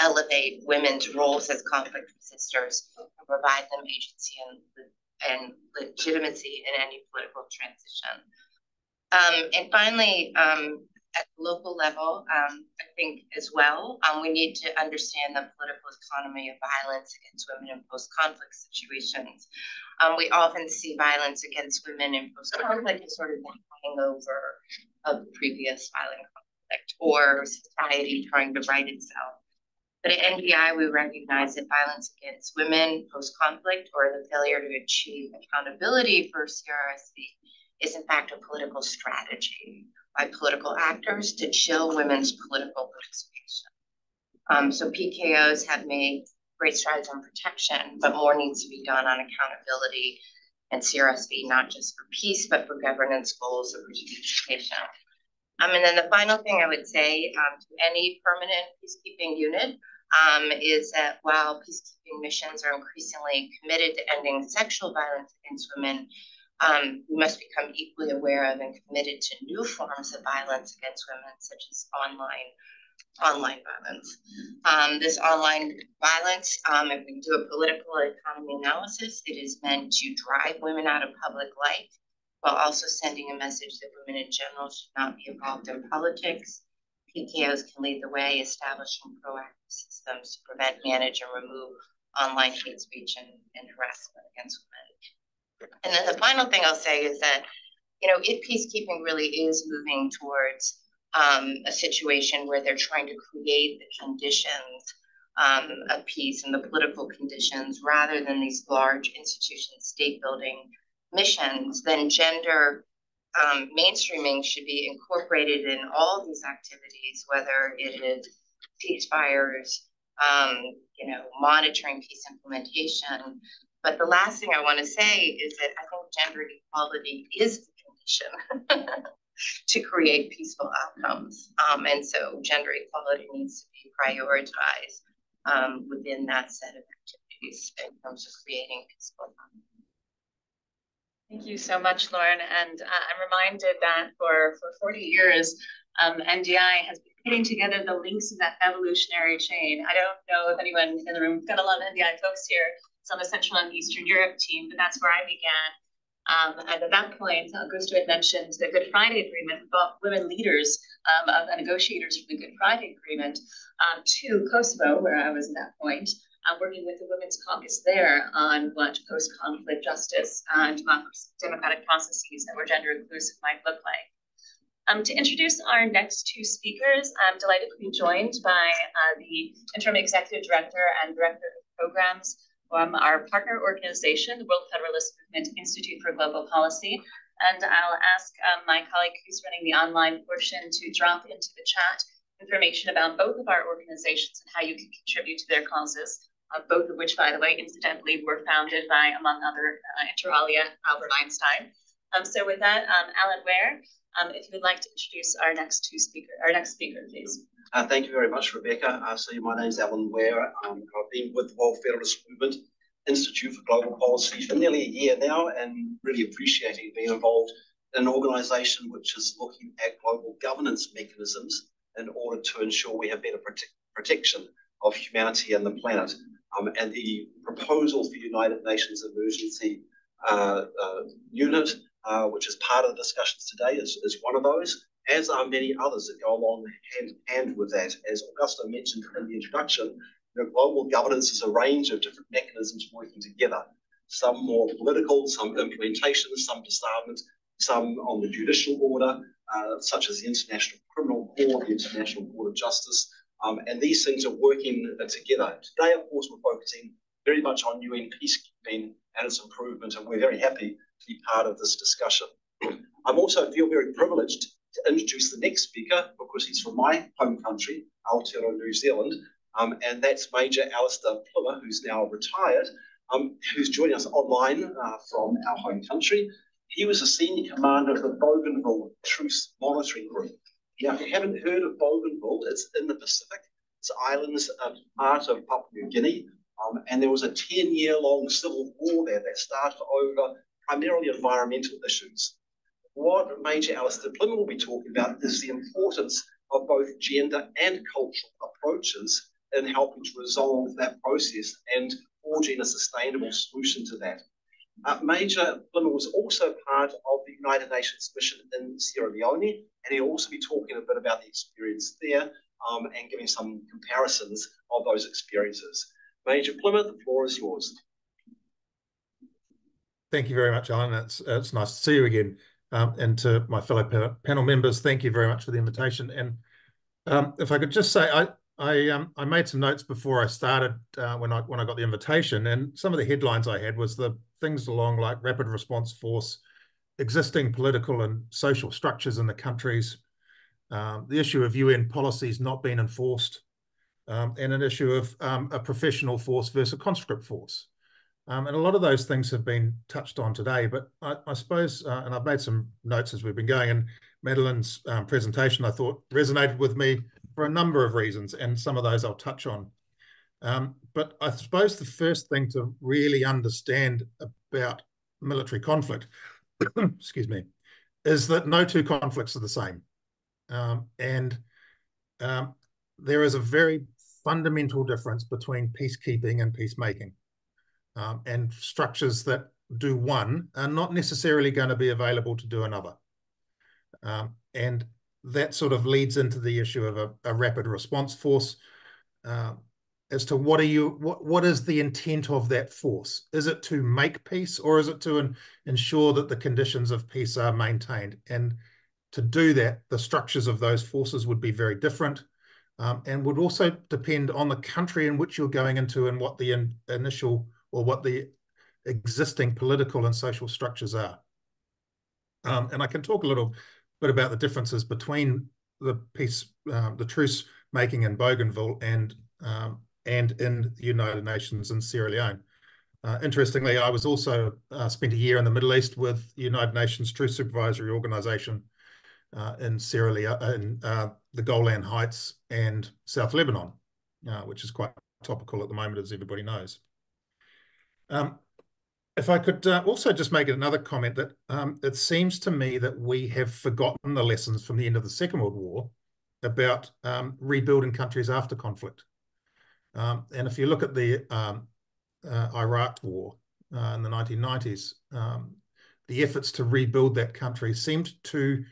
elevate women's roles as conflict resistors and provide them agency and and legitimacy in any political transition. Um, and finally, um, at the local level, um, I think as well, um, we need to understand the political economy of violence against women in post-conflict situations. Um, we often see violence against women in post-conflict as sort of the hangover of previous violent conflict or society trying to right itself. But at NDI, we recognize that violence against women post-conflict or the failure to achieve accountability for CRSV is in fact a political strategy by political actors to chill women's political participation. Um, so PKOs have made great strides on protection, but more needs to be done on accountability and CRSV, not just for peace, but for governance goals of participation. Um, and then the final thing I would say um, to any permanent peacekeeping unit um, is that while peacekeeping missions are increasingly committed to ending sexual violence against women, um, we must become equally aware of and committed to new forms of violence against women, such as online online violence. Um, this online violence, um, if we do a political economy analysis, it is meant to drive women out of public life while also sending a message that women in general should not be involved in politics. PKOs can lead the way, establishing proactive systems to prevent, manage, and remove online hate speech and, and harassment against women. And then the final thing I'll say is that, you know, if peacekeeping really is moving towards um, a situation where they're trying to create the conditions um, of peace and the political conditions rather than these large institution state building missions, then gender um, mainstreaming should be incorporated in all these activities, whether it is ceasefires, um, you know, monitoring peace implementation. But the last thing I want to say is that I think gender equality is the condition to create peaceful outcomes. Um, and so gender equality needs to be prioritized um, within that set of activities in terms of creating peaceful outcomes. Thank you so much, Lauren. And uh, I'm reminded that for, for 40 years, um, NDI has been putting together the links in that evolutionary chain. I don't know if anyone in the room, we've got a lot of NDI folks here, on the Central and Eastern Europe team, but that's where I began. Um, and at that point, Augusto had mentioned the Good Friday Agreement brought women leaders um, of negotiators for the Good Friday Agreement um, to Kosovo, where I was at that point, uh, working with the Women's Caucus there on what post-conflict justice and democratic processes that were gender inclusive might look like. Um, to introduce our next two speakers, I'm delighted to be joined by uh, the Interim Executive Director and Director of Programs from our partner organization, the World Federalist Movement Institute for Global Policy. And I'll ask um, my colleague who's running the online portion to drop into the chat information about both of our organizations and how you can contribute to their causes, uh, both of which, by the way, incidentally, were founded by, among other, uh, inter alia, Albert Einstein. Um, so with that, um, Alan Ware, um, if you would like to introduce our next two speaker, our next speaker, please. Uh, thank you very much, Rebecca. Uh, so my name is Alan Ware. Um, I've been with the World Federalist Movement Institute for Global Policy for nearly a year now and really appreciating being involved in an organisation which is looking at global governance mechanisms in order to ensure we have better prote protection of humanity and the planet. Um, and the proposal for United Nations Emergency uh, uh Unit uh, which is part of the discussions today, is, is one of those, as are many others that go along hand in hand with that. As Augusto mentioned in the introduction, you know, global governance is a range of different mechanisms working together. Some more political, some implementation, some disarmament, some on the judicial order, uh, such as the International Criminal Court, the International Court of Justice, and these things are working uh, together. Today, of course, we're focusing very much on UN peacekeeping and its improvement, and we're very happy to be part of this discussion. I also feel very privileged to introduce the next speaker because he's from my home country, Aotearoa, New Zealand, um, and that's Major Alistair Plimmer, who's now retired, um, who's joining us online uh, from our home country. He was a senior commander of the Bougainville Truce Monitoring Group. Now, if you haven't heard of Bougainville, it's in the Pacific. It's islands part of Papua New Guinea, um, and there was a 10 year long civil war there that started over primarily environmental issues. What Major Alistair Plimmer will be talking about is the importance of both gender and cultural approaches in helping to resolve that process and forging a sustainable solution to that. Uh, Major Plimmer was also part of the United Nations mission in Sierra Leone, and he'll also be talking a bit about the experience there um, and giving some comparisons of those experiences. Major Plimmer, the floor is yours. Thank you very much, Alan. It's, it's nice to see you again. Um, and to my fellow panel members, thank you very much for the invitation. And um, if I could just say, I I, um, I made some notes before I started uh, when I when I got the invitation, and some of the headlines I had was the things along like rapid response force, existing political and social structures in the countries, um, the issue of UN policies not being enforced, um, and an issue of um, a professional force versus a conscript force. Um, and a lot of those things have been touched on today, but I, I suppose, uh, and I've made some notes as we've been going, and Madeline's um, presentation I thought resonated with me for a number of reasons, and some of those I'll touch on. Um, but I suppose the first thing to really understand about military conflict, excuse me, is that no two conflicts are the same. Um, and um, there is a very fundamental difference between peacekeeping and peacemaking um, and structures that do one are not necessarily going to be available to do another. Um, and that sort of leads into the issue of a, a rapid response force. Uh, as to what are you what what is the intent of that force? Is it to make peace or is it to in, ensure that the conditions of peace are maintained? And to do that the structures of those forces would be very different um, and would also depend on the country in which you're going into and what the in, initial or what the existing political and social structures are. Um, and I can talk a little bit about the differences between the peace, um, the truce making in Bougainville and um, and in the United Nations in Sierra Leone. Uh, interestingly, I was also uh, spent a year in the Middle East with the United Nations Truce Supervisory Organization uh, in Sierra Leone, in uh, the Golan Heights and South Lebanon, uh, which is quite topical at the moment, as everybody knows. Um, if I could uh, also just make another comment that um, it seems to me that we have forgotten the lessons from the end of the Second World War about um, rebuilding countries after conflict. Um, and if you look at the um, uh, Iraq War uh, in the 1990s, um, the efforts to rebuild that country seemed to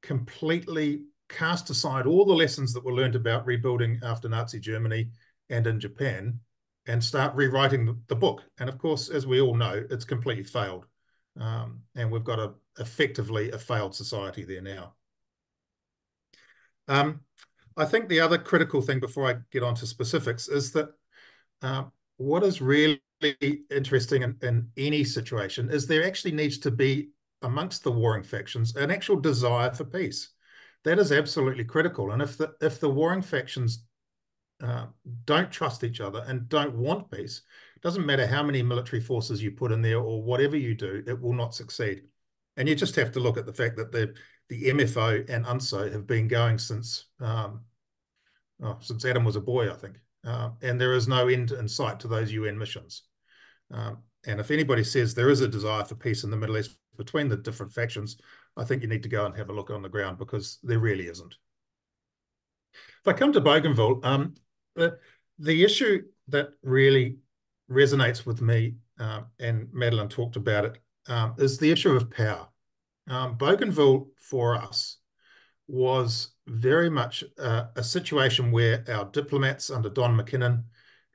completely cast aside all the lessons that were learned about rebuilding after Nazi Germany and in Japan and start rewriting the, book. And of course, as we all know, it's completely failed. Um, and we've got a effectively a failed society there now. Um, I think the other critical thing before I get on to specifics is that uh, what is really interesting in, in any situation is there actually needs to be amongst the warring factions an actual desire for peace. That is absolutely critical. And if the if the warring factions uh, don't trust each other and don't want peace, it doesn't matter how many military forces you put in there or whatever you do, it will not succeed. And you just have to look at the fact that the the MFO and UNTSO have been going since um, oh, since Adam was a boy, I think. Uh, and there is no end in sight to those UN missions. Um, and if anybody says there is a desire for peace in the Middle East between the different factions, I think you need to go and have a look on the ground because there really isn't. If I come to Bougainville, um, the, the issue that really resonates with me, uh, and Madeline talked about it, um, is the issue of power. Um, Bougainville for us was very much a situation where our diplomats under Don McKinnon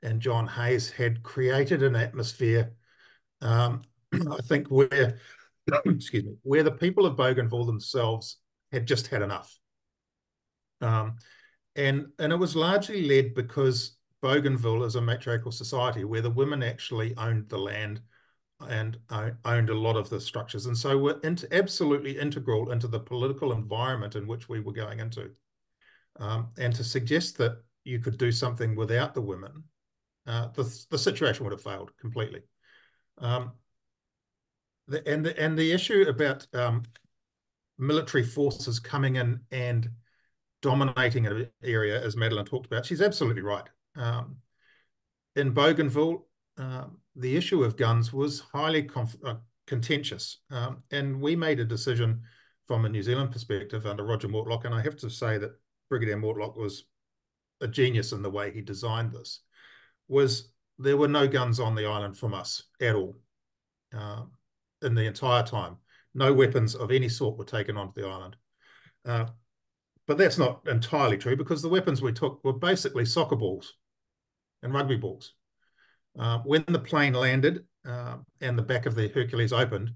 and John Hayes had created an atmosphere, um, I think, where, excuse me, where the people of Bougainville themselves had just had enough. Um, and, and it was largely led because Bougainville is a matriarchal society where the women actually owned the land and owned a lot of the structures. And so were absolutely integral into the political environment in which we were going into. Um, and to suggest that you could do something without the women, uh, the, the situation would have failed completely. Um, the, and, the, and the issue about um, military forces coming in and dominating an area, as Madeline talked about, she's absolutely right. Um, in Bougainville, um, the issue of guns was highly uh, contentious. Um, and we made a decision from a New Zealand perspective under Roger Mortlock. And I have to say that Brigadier Mortlock was a genius in the way he designed this, was there were no guns on the island from us at all um, in the entire time. No weapons of any sort were taken onto the island. Uh, but that's not entirely true because the weapons we took were basically soccer balls and rugby balls. Uh, when the plane landed uh, and the back of the Hercules opened,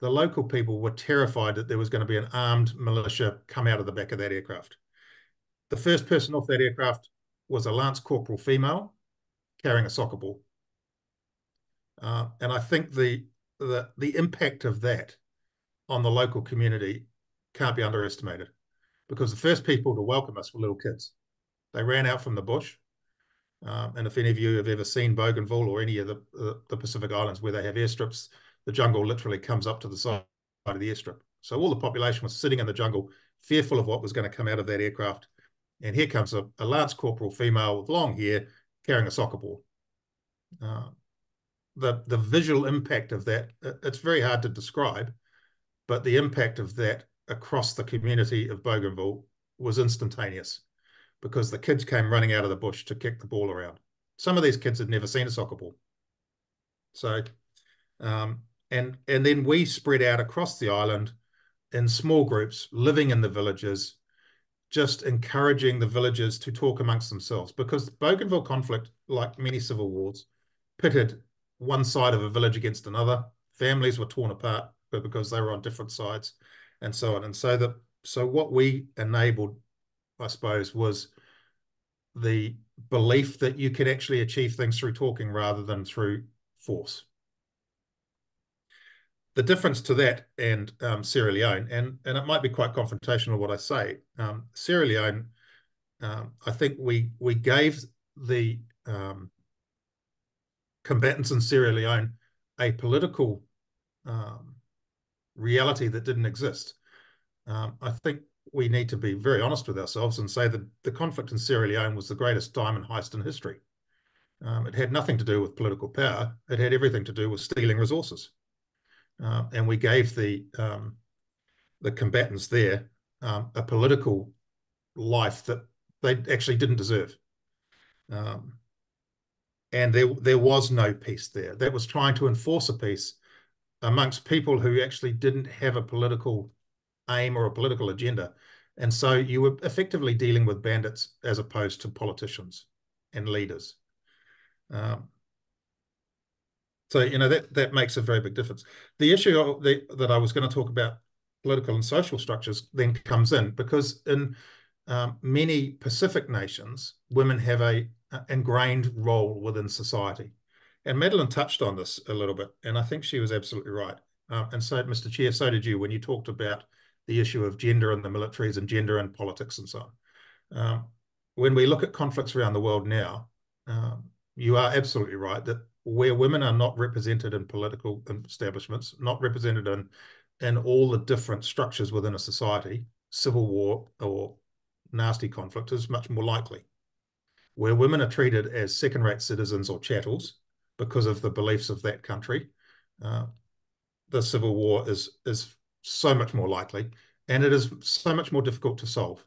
the local people were terrified that there was going to be an armed militia come out of the back of that aircraft. The first person off that aircraft was a lance corporal female carrying a soccer ball. Uh, and I think the, the, the impact of that on the local community can't be underestimated because the first people to welcome us were little kids. They ran out from the bush. Um, and if any of you have ever seen Bougainville or any of the, uh, the Pacific Islands where they have airstrips, the jungle literally comes up to the side of the airstrip. So all the population was sitting in the jungle, fearful of what was going to come out of that aircraft. And here comes a, a lance corporal female with long hair carrying a soccer ball. Uh, the, the visual impact of that, it's very hard to describe, but the impact of that across the community of Bougainville was instantaneous because the kids came running out of the bush to kick the ball around. Some of these kids had never seen a soccer ball. So, um, and and then we spread out across the island in small groups, living in the villages, just encouraging the villagers to talk amongst themselves because Bougainville conflict, like many civil wars, pitted one side of a village against another. Families were torn apart because they were on different sides and so on. And so that so what we enabled I suppose, was the belief that you could actually achieve things through talking rather than through force. The difference to that and um, Sierra Leone, and, and it might be quite confrontational what I say, um, Sierra Leone, um, I think we we gave the um, combatants in Sierra Leone a political um, reality that didn't exist. Um, I think we need to be very honest with ourselves and say that the conflict in Sierra Leone was the greatest diamond heist in history. Um, it had nothing to do with political power. It had everything to do with stealing resources. Uh, and we gave the um, the combatants there um, a political life that they actually didn't deserve. Um, and there there was no peace there. That was trying to enforce a peace amongst people who actually didn't have a political aim or a political agenda. And so you were effectively dealing with bandits as opposed to politicians and leaders. Um, so, you know, that, that makes a very big difference. The issue the, that I was going to talk about, political and social structures, then comes in because in um, many Pacific nations, women have a, a ingrained role within society. And Madeline touched on this a little bit, and I think she was absolutely right. Um, and so, Mr. Chair, so did you when you talked about the issue of gender in the militaries and gender in politics and so on. Um, when we look at conflicts around the world now, um, you are absolutely right that where women are not represented in political establishments, not represented in in all the different structures within a society, civil war or nasty conflict is much more likely. Where women are treated as second-rate citizens or chattels, because of the beliefs of that country, uh, the civil war is is so much more likely, and it is so much more difficult to solve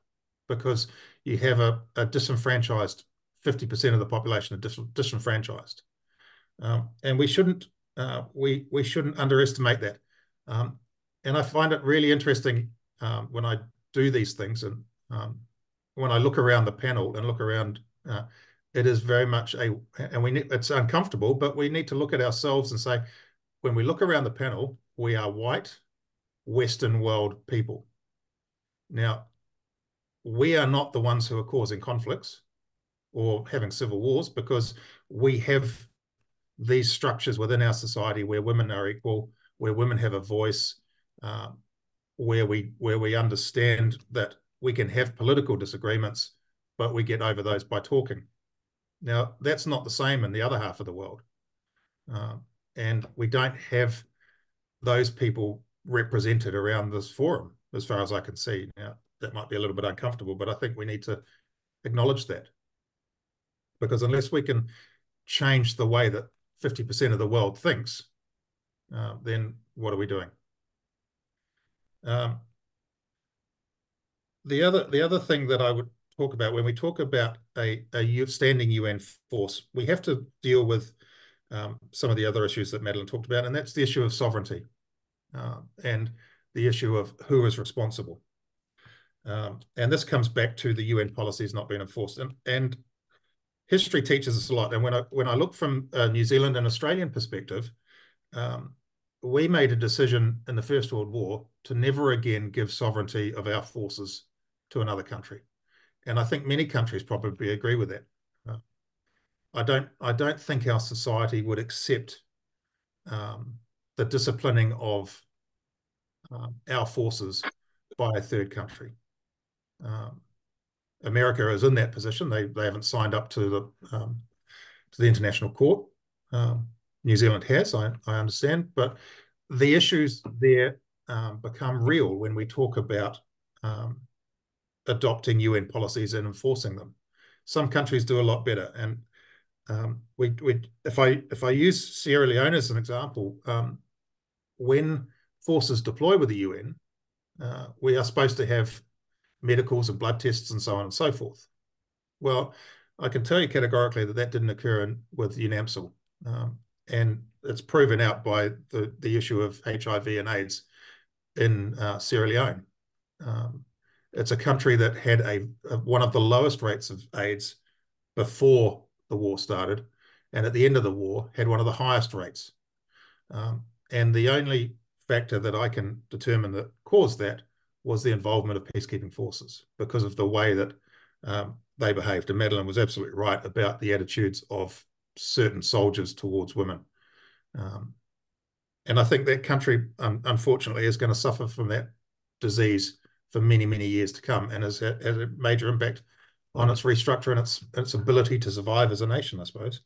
because you have a, a disenfranchised 50% of the population are dis disenfranchised, um, and we shouldn't uh, we we shouldn't underestimate that. Um, and I find it really interesting um, when I do these things and um, when I look around the panel and look around uh, it is very much a, and we need, it's uncomfortable, but we need to look at ourselves and say, when we look around the panel, we are white, Western world people. Now, we are not the ones who are causing conflicts or having civil wars because we have these structures within our society where women are equal, where women have a voice, uh, where we where we understand that we can have political disagreements, but we get over those by talking. Now, that's not the same in the other half of the world. Uh, and we don't have those people represented around this forum, as far as I can see. Now, that might be a little bit uncomfortable, but I think we need to acknowledge that. Because unless we can change the way that 50% of the world thinks, uh, then what are we doing? Um, the other the other thing that I would talk about when we talk about a, a standing UN force, we have to deal with um, some of the other issues that Madeline talked about, and that's the issue of sovereignty uh, and the issue of who is responsible. Um, and this comes back to the UN policies not being enforced. And, and history teaches us a lot. And when I when I look from a New Zealand and Australian perspective, um, we made a decision in the First World War to never again give sovereignty of our forces to another country and I think many countries probably agree with that. I don't. I don't think our society would accept um, the disciplining of um, our forces by a third country. Um, America is in that position. They they haven't signed up to the um, to the international court. Um, New Zealand has, I, I understand, but the issues there um, become real when we talk about um, adopting UN policies and enforcing them. Some countries do a lot better, and um, we, we if I if I use Sierra Leone as an example, um, when forces deploy with the UN, uh, we are supposed to have medicals and blood tests and so on and so forth. Well, I can tell you categorically that that didn't occur in, with UNAMSIL, um, and it's proven out by the the issue of HIV and AIDS in uh, Sierra Leone. Um, it's a country that had a, a, one of the lowest rates of AIDS before the war started, and at the end of the war had one of the highest rates. Um, and the only factor that I can determine that caused that was the involvement of peacekeeping forces because of the way that um, they behaved. And Madeline was absolutely right about the attitudes of certain soldiers towards women. Um, and I think that country, um, unfortunately, is going to suffer from that disease for many, many years to come and has had, a major impact on its restructure and its, its ability to survive as a nation, I suppose.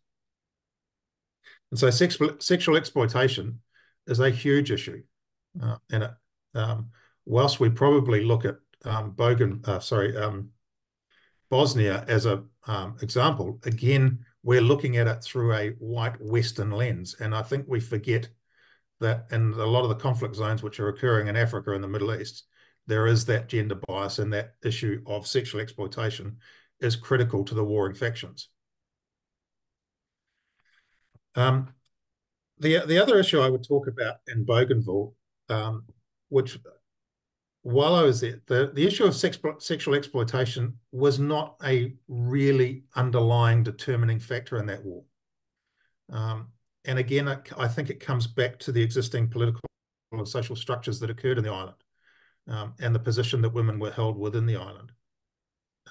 And so sex, sexual exploitation is a huge issue. Uh, and it, um, whilst we probably look at um, Bogan, uh, sorry, um, Bosnia as a um, example, again, we're looking at it through a white Western lens. And I think we forget that in a lot of the conflict zones which are occurring in Africa and the Middle East, there is that gender bias and that issue of sexual exploitation is critical to the warring factions. Um, the the other issue I would talk about in Bougainville, um, which while I was there, the, the issue of sex, sexual exploitation was not a really underlying determining factor in that war. Um, and again, I, I, think it comes back to the existing political and social structures that occurred in the island um, and the position that women were held within the island.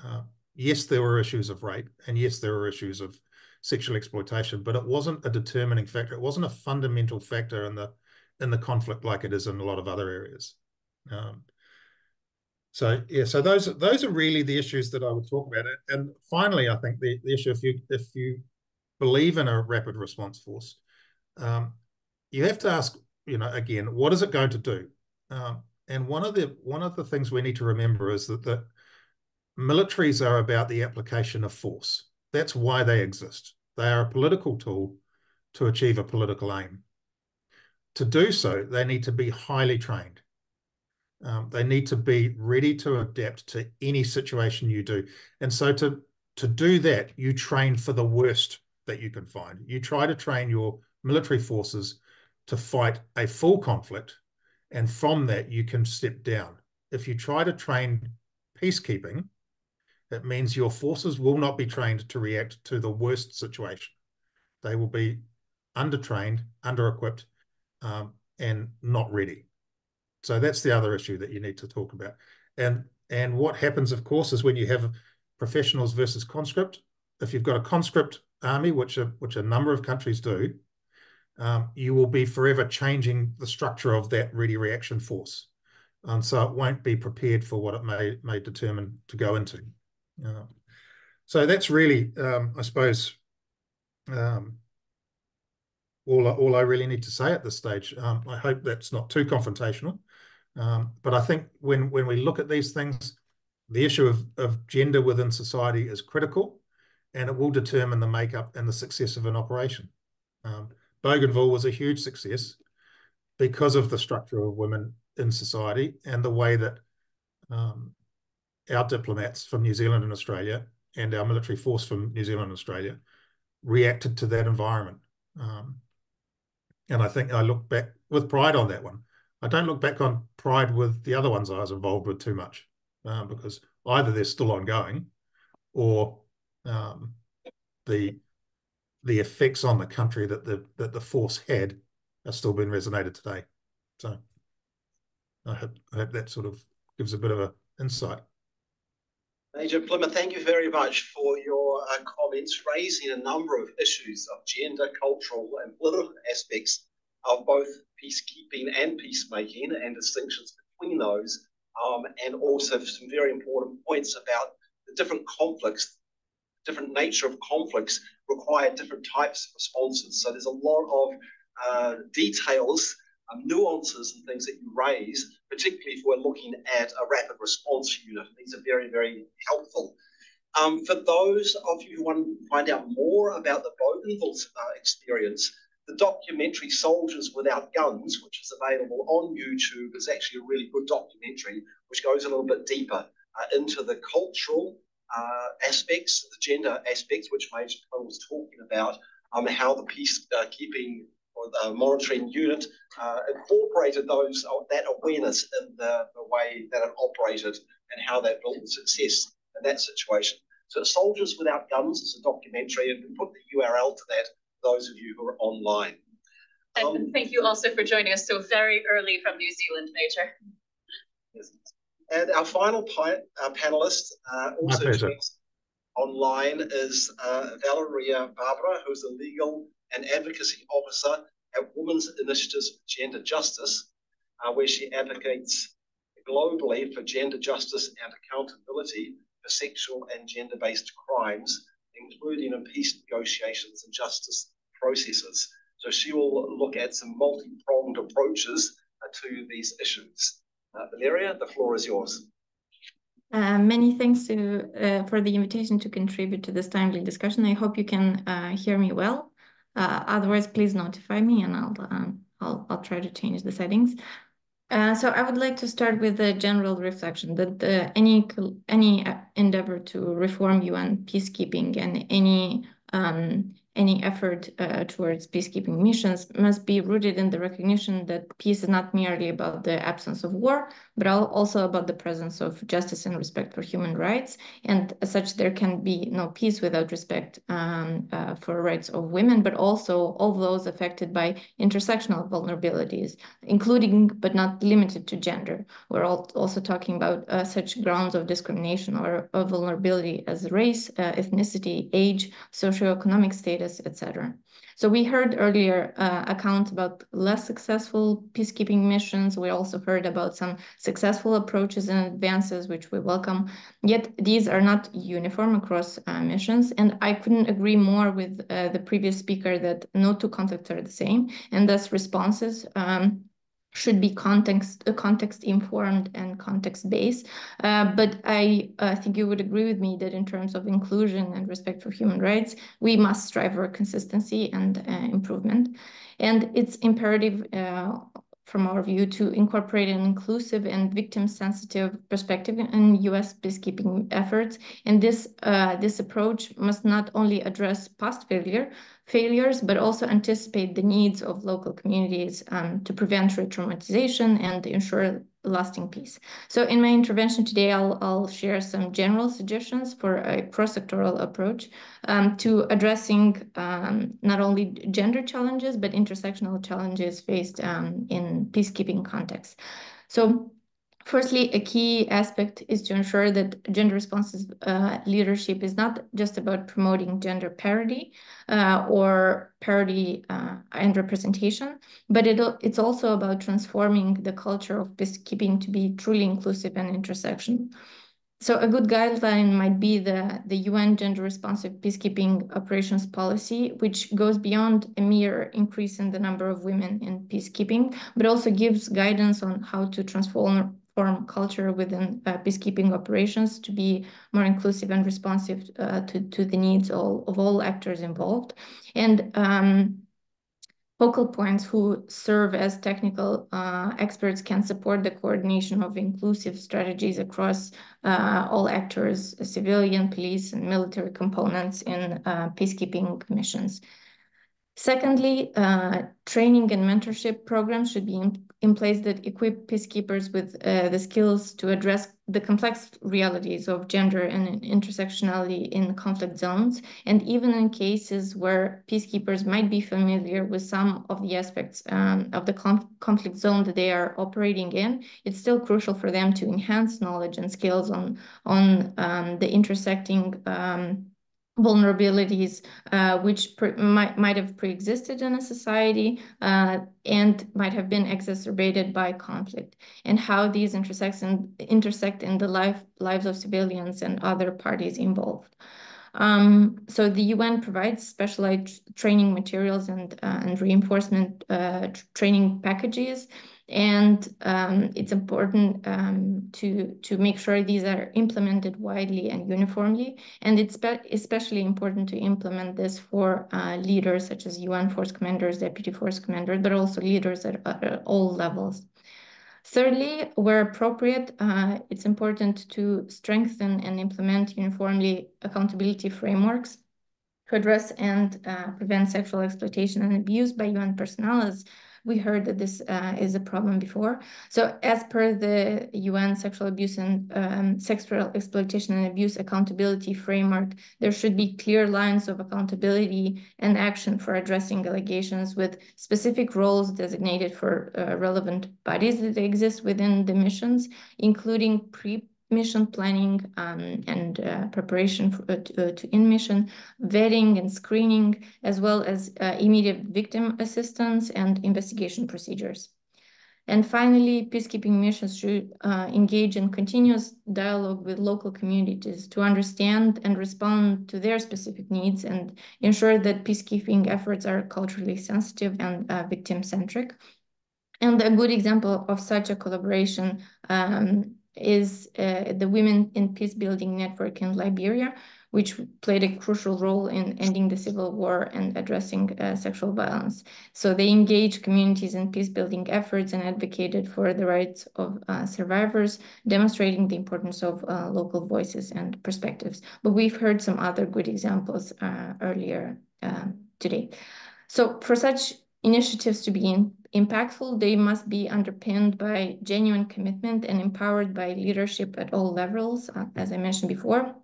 Uh, yes, there were issues of rape, and yes, there were issues of sexual exploitation, but it wasn't a determining factor. It wasn't a fundamental factor in the in the conflict like it is in a lot of other areas. Um, so yeah, so those those are really the issues that I would talk about. And finally, I think the, the issue if you if you believe in a rapid response force, um, you have to ask, you know, again, what is it going to do? Um, and one of the one of the things we need to remember is that the militaries are about the application of force. That's why they exist. They are a political tool to achieve a political aim. To do so, they need to be highly trained. Um, they need to be ready to adapt to any situation you do. And so to, to do that, you train for the worst that you can find. You try to train your military forces to fight a full conflict. And from that, you can step down. If you try to train peacekeeping, it means your forces will not be trained to react to the worst situation. They will be undertrained, under-equipped, um, and not ready. So that's the other issue that you need to talk about. And and what happens, of course, is when you have professionals versus conscript. If you've got a conscript army, which a, which a number of countries do, um, you will be forever changing the structure of that ready reaction force. And so it won't be prepared for what it may may determine to go into. Uh, so that's really, um, I suppose, um, all, all I really need to say at this stage. Um, I hope that's not too confrontational. Um, but I think when, when we look at these things, the issue of, of gender within society is critical and it will determine the makeup and the success of an operation. Um, Bougainville was a huge success because of the structure of women in society and the way that um, our diplomats from New Zealand and Australia and our military force from New Zealand and Australia reacted to that environment. Um, and I think I look back with pride on that one. I don't look back on pride with the other ones I was involved with too much um, because either they're still ongoing or um, the the effects on the country that the that the force had are still being resonated today. So I hope I hope that sort of gives a bit of an insight. Major Plimmer, thank you very much for your uh, comments, raising a number of issues of gender, cultural, and political aspects of both peacekeeping and peacemaking and distinctions between those, um, and also some very important points about the different conflicts, different nature of conflicts require different types of responses. So there's a lot of uh, details um, nuances and things that you raise, particularly if we're looking at a rapid response unit. These are very, very helpful. Um, for those of you who want to find out more about the Bougainville uh, experience, the documentary Soldiers Without Guns, which is available on YouTube, is actually a really good documentary which goes a little bit deeper uh, into the cultural uh, aspects, the gender aspects, which Major was talking about, um, how the peacekeeping or the monitoring unit uh, incorporated those uh, that awareness in the, the way that it operated and how that built success in that situation. So Soldiers Without Guns is a documentary, and we put the URL to that those of you who are online. And um, thank you also for joining us so very early from New Zealand, Major. And our final pi- uh, panelist uh, also online is uh, Valeria Barbara, who's a legal and advocacy officer at Women's Initiatives for Gender Justice, uh, where she advocates globally for gender justice and accountability for sexual and gender based crimes, including in peace negotiations and justice processes. So she will look at some multi pronged approaches uh, to these issues. Uh, Valeria, the floor is yours. Uh, many thanks to, uh, for the invitation to contribute to this timely discussion. I hope you can uh, hear me well. Uh, otherwise, please notify me and I'll, um, I'll, I'll try to change the settings. Uh, so I would like to start with a general reflection that uh, any any endeavor to reform UN peacekeeping and any um, any effort uh, towards peacekeeping missions must be rooted in the recognition that peace is not merely about the absence of war, but also about the presence of justice and respect for human rights. And as such, there can be no peace without respect um, uh, for rights of women, but also all those affected by intersectional vulnerabilities, including but not limited to gender. We're also talking about uh, such grounds of discrimination or of vulnerability as race, uh, ethnicity, age, socioeconomic status, etc. So we heard earlier uh, accounts about less successful peacekeeping missions. We also heard about some successful approaches and advances, which we welcome. Yet these are not uniform across uh, missions. And I couldn't agree more with uh, the previous speaker that no two conflicts are the same. And thus responses um, should be context uh, context informed and context based. Uh, but I uh, think you would agree with me that in terms of inclusion and respect for human rights, we must strive for consistency and uh, improvement. And it's imperative uh, from our view, to incorporate an inclusive and victim-sensitive perspective in U.S. peacekeeping efforts. And this uh, this approach must not only address past failure failures, but also anticipate the needs of local communities um, to prevent re-traumatization and ensure lasting peace. So in my intervention today, I'll, I'll share some general suggestions for a cross-sectoral approach um, to addressing um, not only gender challenges, but intersectional challenges faced um, in peacekeeping contexts. So Firstly, a key aspect is to ensure that gender responsive uh, leadership is not just about promoting gender parity uh, or parity uh, and representation, but it, it's also about transforming the culture of peacekeeping to be truly inclusive and intersectional. So a good guideline might be the, the UN Gender Responsive Peacekeeping Operations Policy, which goes beyond a mere increase in the number of women in peacekeeping, but also gives guidance on how to transform form culture within uh, peacekeeping operations to be more inclusive and responsive uh, to, to the needs all, of all actors involved. And um, focal points who serve as technical uh, experts can support the coordination of inclusive strategies across uh, all actors, civilian, police, and military components in uh, peacekeeping missions. Secondly, uh, training and mentorship programs should be in place that equip peacekeepers with uh, the skills to address the complex realities of gender and intersectionality in conflict zones. And even in cases where peacekeepers might be familiar with some of the aspects um, of the conflict zone that they are operating in, it's still crucial for them to enhance knowledge and skills on, on um, the intersecting um, vulnerabilities uh, which might, might have pre-existed in a society uh, and might have been exacerbated by conflict and how these intersect in, intersect in the life, lives of civilians and other parties involved. Um, so the UN provides specialized training materials and, uh, and reinforcement uh, training packages and um, it's important um, to to make sure these are implemented widely and uniformly. And it's especially important to implement this for uh, leaders such as UN force commanders, deputy force commanders, but also leaders at, at all levels. Thirdly, where appropriate, uh, it's important to strengthen and implement uniformly accountability frameworks to address and uh, prevent sexual exploitation and abuse by UN personnel as we heard that this uh, is a problem before. So as per the UN sexual abuse and um, sexual exploitation and abuse accountability framework, there should be clear lines of accountability and action for addressing allegations with specific roles designated for uh, relevant bodies that exist within the missions, including pre mission planning um, and uh, preparation for, uh, to, uh, to, in mission, vetting and screening, as well as uh, immediate victim assistance and investigation procedures. And finally, peacekeeping missions should uh, engage in continuous dialogue with local communities to understand and respond to their specific needs and ensure that peacekeeping efforts are culturally sensitive and uh, victim-centric. And a good example of such a collaboration um, is uh, the Women in Peace Building Network in Liberia, which played a crucial role in ending the civil war and addressing uh, sexual violence. So they engaged communities in peace building efforts and advocated for the rights of uh, survivors, demonstrating the importance of uh, local voices and perspectives. But we've heard some other good examples uh, earlier um, today. So for such initiatives to be in, impactful, they must be underpinned by genuine commitment and empowered by leadership at all levels, uh, as I mentioned before.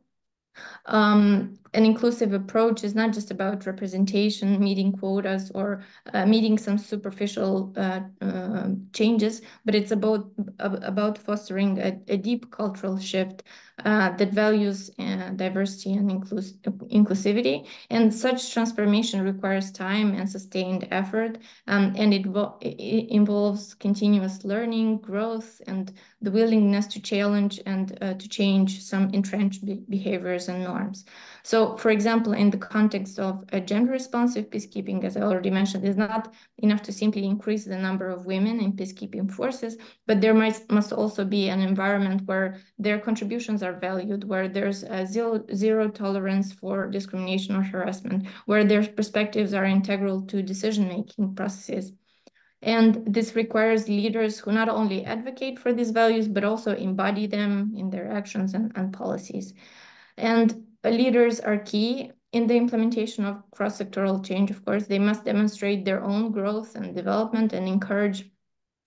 Um, an inclusive approach is not just about representation, meeting quotas, or uh, meeting some superficial uh, uh, changes, but it's about about fostering a, a deep cultural shift uh, that values uh, diversity and inclus inclusivity. And such transformation requires time and sustained effort, um, and it, it, involves continuous learning, growth, and the willingness to challenge and uh, to change some entrenched be behaviors and norms. So, for example, in the context of a gender-responsive peacekeeping, as I already mentioned, is not enough to simply increase the number of women in peacekeeping forces, but there might, must also be an environment where their contributions are valued, where there's zero, zero tolerance for discrimination or harassment, where their perspectives are integral to decision-making processes. And this requires leaders who not only advocate for these values, but also embody them in their actions and, and policies. And leaders are key in the implementation of cross-sectoral change, of course. They must demonstrate their own growth and development and encourage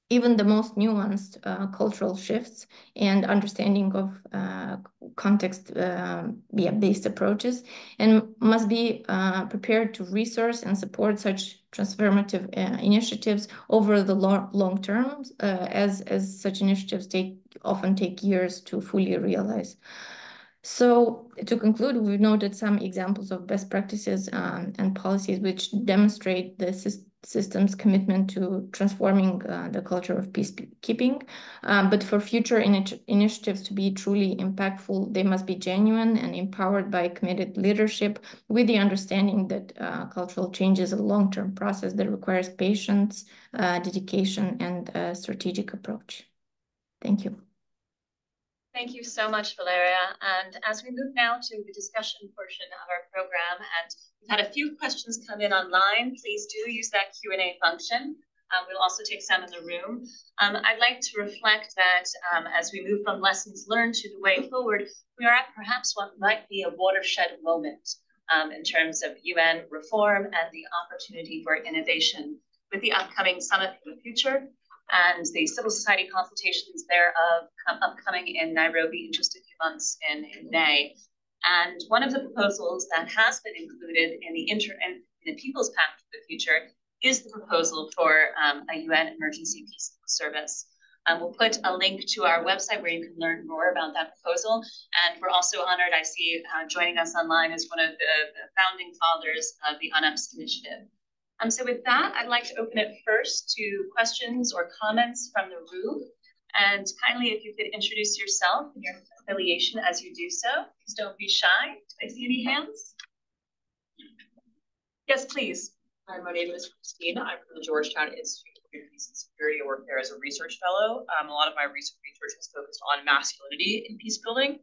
even the most nuanced uh, cultural shifts and understanding of uh, context uh, yeah, based approaches and must be uh, prepared to resource and support such transformative uh, initiatives over the lo long term uh, as, as such initiatives take often take years to fully realize. So to conclude, we've noted some examples of best practices um, and policies which demonstrate the system's commitment to transforming uh, the culture of peacekeeping. Um, but for future in initiatives to be truly impactful, they must be genuine and empowered by committed leadership with the understanding that uh, cultural change is a long-term process that requires patience, uh, dedication, and a strategic approach. Thank you. Thank you so much, Valeria. And as we move now to the discussion portion of our program, and we've had a few questions come in online, please do use that Q&A function. Um, we'll also take some in the room. Um, I'd like to reflect that um, as we move from lessons learned to the way forward, we are at perhaps what might be a watershed moment um, in terms of UN reform and the opportunity for innovation with the upcoming Summit for the Future and the civil society consultations thereof upcoming in Nairobi in just a few months in, in May. And one of the proposals that has been included in the inter in the People's Pact for the Future is the proposal for um, a UN emergency peace service. Um, we'll put a link to our website where you can learn more about that proposal. And we're also honored, I see uh, joining us online is one of the, the founding fathers of the UNEPS initiative. Um, so with that, I'd like to open it first to questions or comments from the room. And kindly, if you could introduce yourself and your affiliation as you do so. Please don't be shy. Do I see any hands? Yes, please. Hi, my name is Christina. I'm from the Georgetown Institute for Peace and Security. I work there as a research fellow. Um, a lot of my research is focused on masculinity in peace building.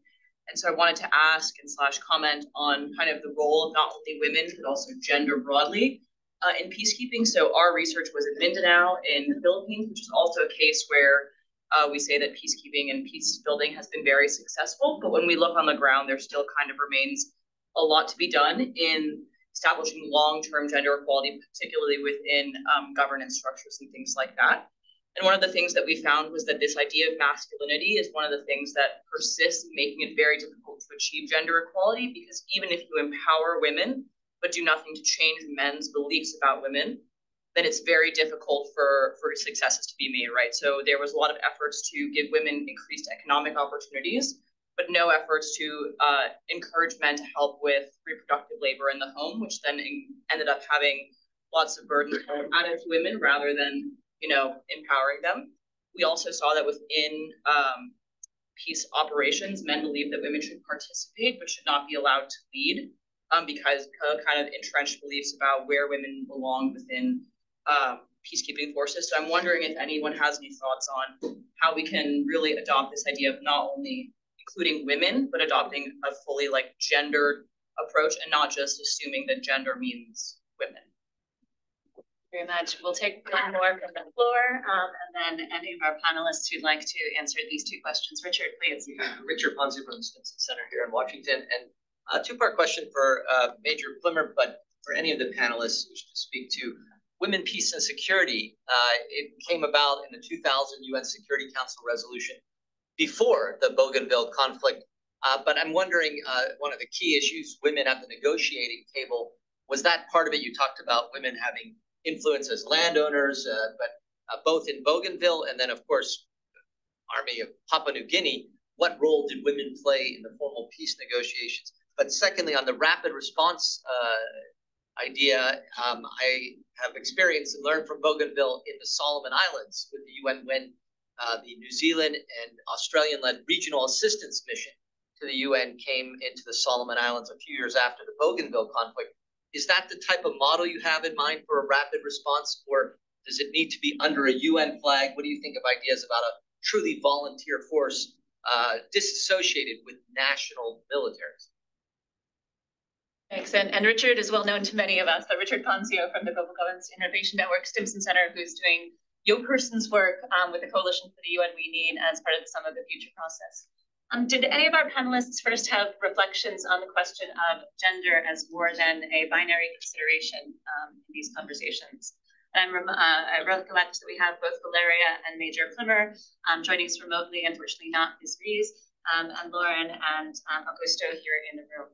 And so I wanted to ask and slash comment on kind of the role of not only women, but also gender broadly uh, in peacekeeping. So our research was in Mindanao in the Philippines, which is also a case where uh, we say that peacekeeping and peace building has been very successful. But when we look on the ground, there still kind of remains a lot to be done in establishing long-term gender equality, particularly within um, governance structures and things like that. And one of the things that we found was that this idea of masculinity is one of the things that persists, making it very difficult to achieve gender equality because even if you empower women, but do nothing to change men's beliefs about women, then it's very difficult for, for successes to be made, right? So there was a lot of efforts to give women increased economic opportunities, but no efforts to uh, encourage men to help with reproductive labor in the home, which then ended up having lots of burden added to women rather than, you know, empowering them. We also saw that within um, peace operations, men believe that women should participate but should not be allowed to lead um, because kind of entrenched beliefs about where women belong within um, peacekeeping forces. So I'm wondering if anyone has any thoughts on how we can really adopt this idea of not only including women, but adopting a fully like gendered approach and not just assuming that gender means women. Very much. We'll take one more from the floor, um, and then any of our panelists who'd like to answer these two questions. Richard, please. Richard Ponzio from the Stimson Center here in Washington, and a two-part question for uh, Major Plimmer, but for any of the panelists wish to speak to women, peace, and security. Uh, it came about in the 2000 UN Security Council resolution before the Bougainville conflict. Uh, but I'm wondering, uh, one of the key issues, women at the negotiating table, was that part of it? You talked about women having influence as landowners, uh, but uh, both in Bougainville and then, of course, Army of Papua New Guinea. What role did women play in the formal peace negotiations? But secondly, on the rapid response uh, idea, um, I have experienced and learned from Bougainville in the Solomon Islands with the UN when uh, the New Zealand and Australian-led regional assistance mission to the UN came into the Solomon Islands a few years after the Bougainville conflict. Is that the type of model you have in mind for a rapid response, or does it need to be under a UN flag? What do you think of ideas about a truly volunteer force uh, disassociated with national militaries? Thanks. And, and Richard is well known to many of us, but Richard Ponzio from the Global Governance Innovation Network Stimson Center, who's doing young person's work um, with the Coalition for the UN We Need as part of the Summit of the Future process. Um, did any of our panelists first have reflections on the question of gender as more than a binary consideration um, in these conversations? And uh, I recollect that we have both Valeria and Major Plimmer um, joining us remotely, unfortunately not Ms. Rees, um, and Lauren and um, Augusto here in the room.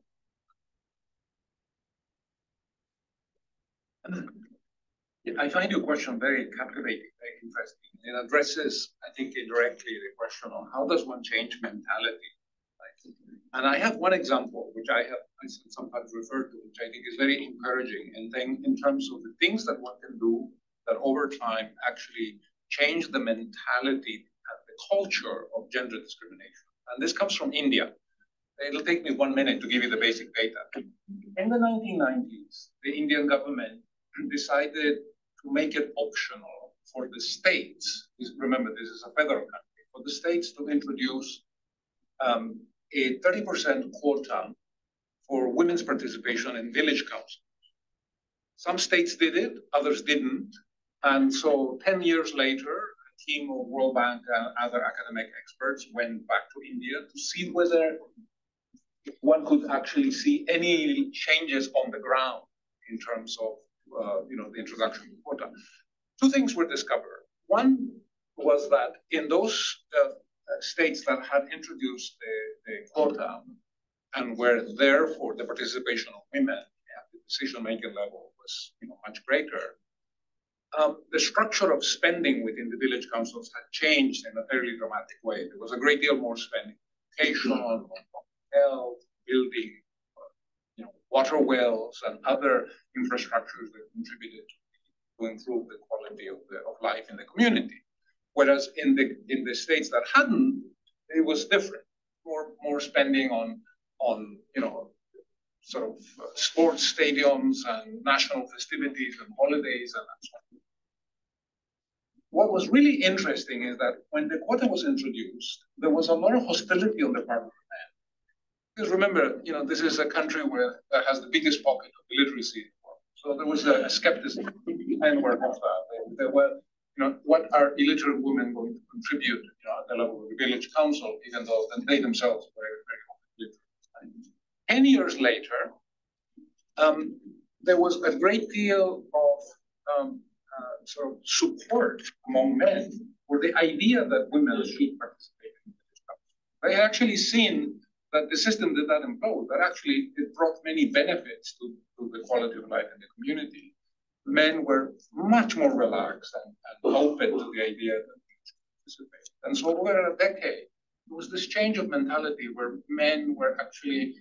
I find your question very captivating, very interesting. It addresses, I think, indirectly the question on how does one change mentality. Right? And I have one example, which I have I sometimes referred to, which I think is very encouraging, and then in terms of the things that one can do that over time actually change the mentality and the culture of gender discrimination. And this comes from India. It'll take me one minute to give you the basic data. In the 1990s, the Indian government decided to make it optional for the states. Remember, this is a federal country, for the states to introduce um, a 30% quota for women's participation in village councils. Some states did it, others didn't. And so 10 years later, a team of World Bank and other academic experts went back to India to see whether one could actually see any changes on the ground in terms of uh, you know, the introduction of quota. Two things were discovered. One was that in those uh, states that had introduced the, the quota and were therefore the participation of women at the decision-making level was you know, much greater, um, the structure of spending within the village councils had changed in a fairly dramatic way. There was a great deal more spending on education, on health, building you know, water wells and other infrastructures that contributed to improve the quality of, the, of life in the community. Whereas in the in the states that hadn't, it was different. More more spending on on you know sort of sports stadiums and national festivities and holidays and so on. What was really interesting is that when the quota was introduced, there was a lot of hostility on the part of because remember, you know, this is a country where that has the biggest pocket of illiteracy. So there was a, a skepticism behind where of that. There were, you know, what are illiterate women going to contribute you know, at the level of the village council, even though they themselves were very, very illiterate. Ten years later, um, there was a great deal of um, uh, sort of support among men for the idea that women should participate in the. They actually seen that the system did not implode, that actually it brought many benefits to, to the quality of life in the community. Men were much more relaxed and, and open to the idea that they should participate. And so over a decade, there was this change of mentality where men were actually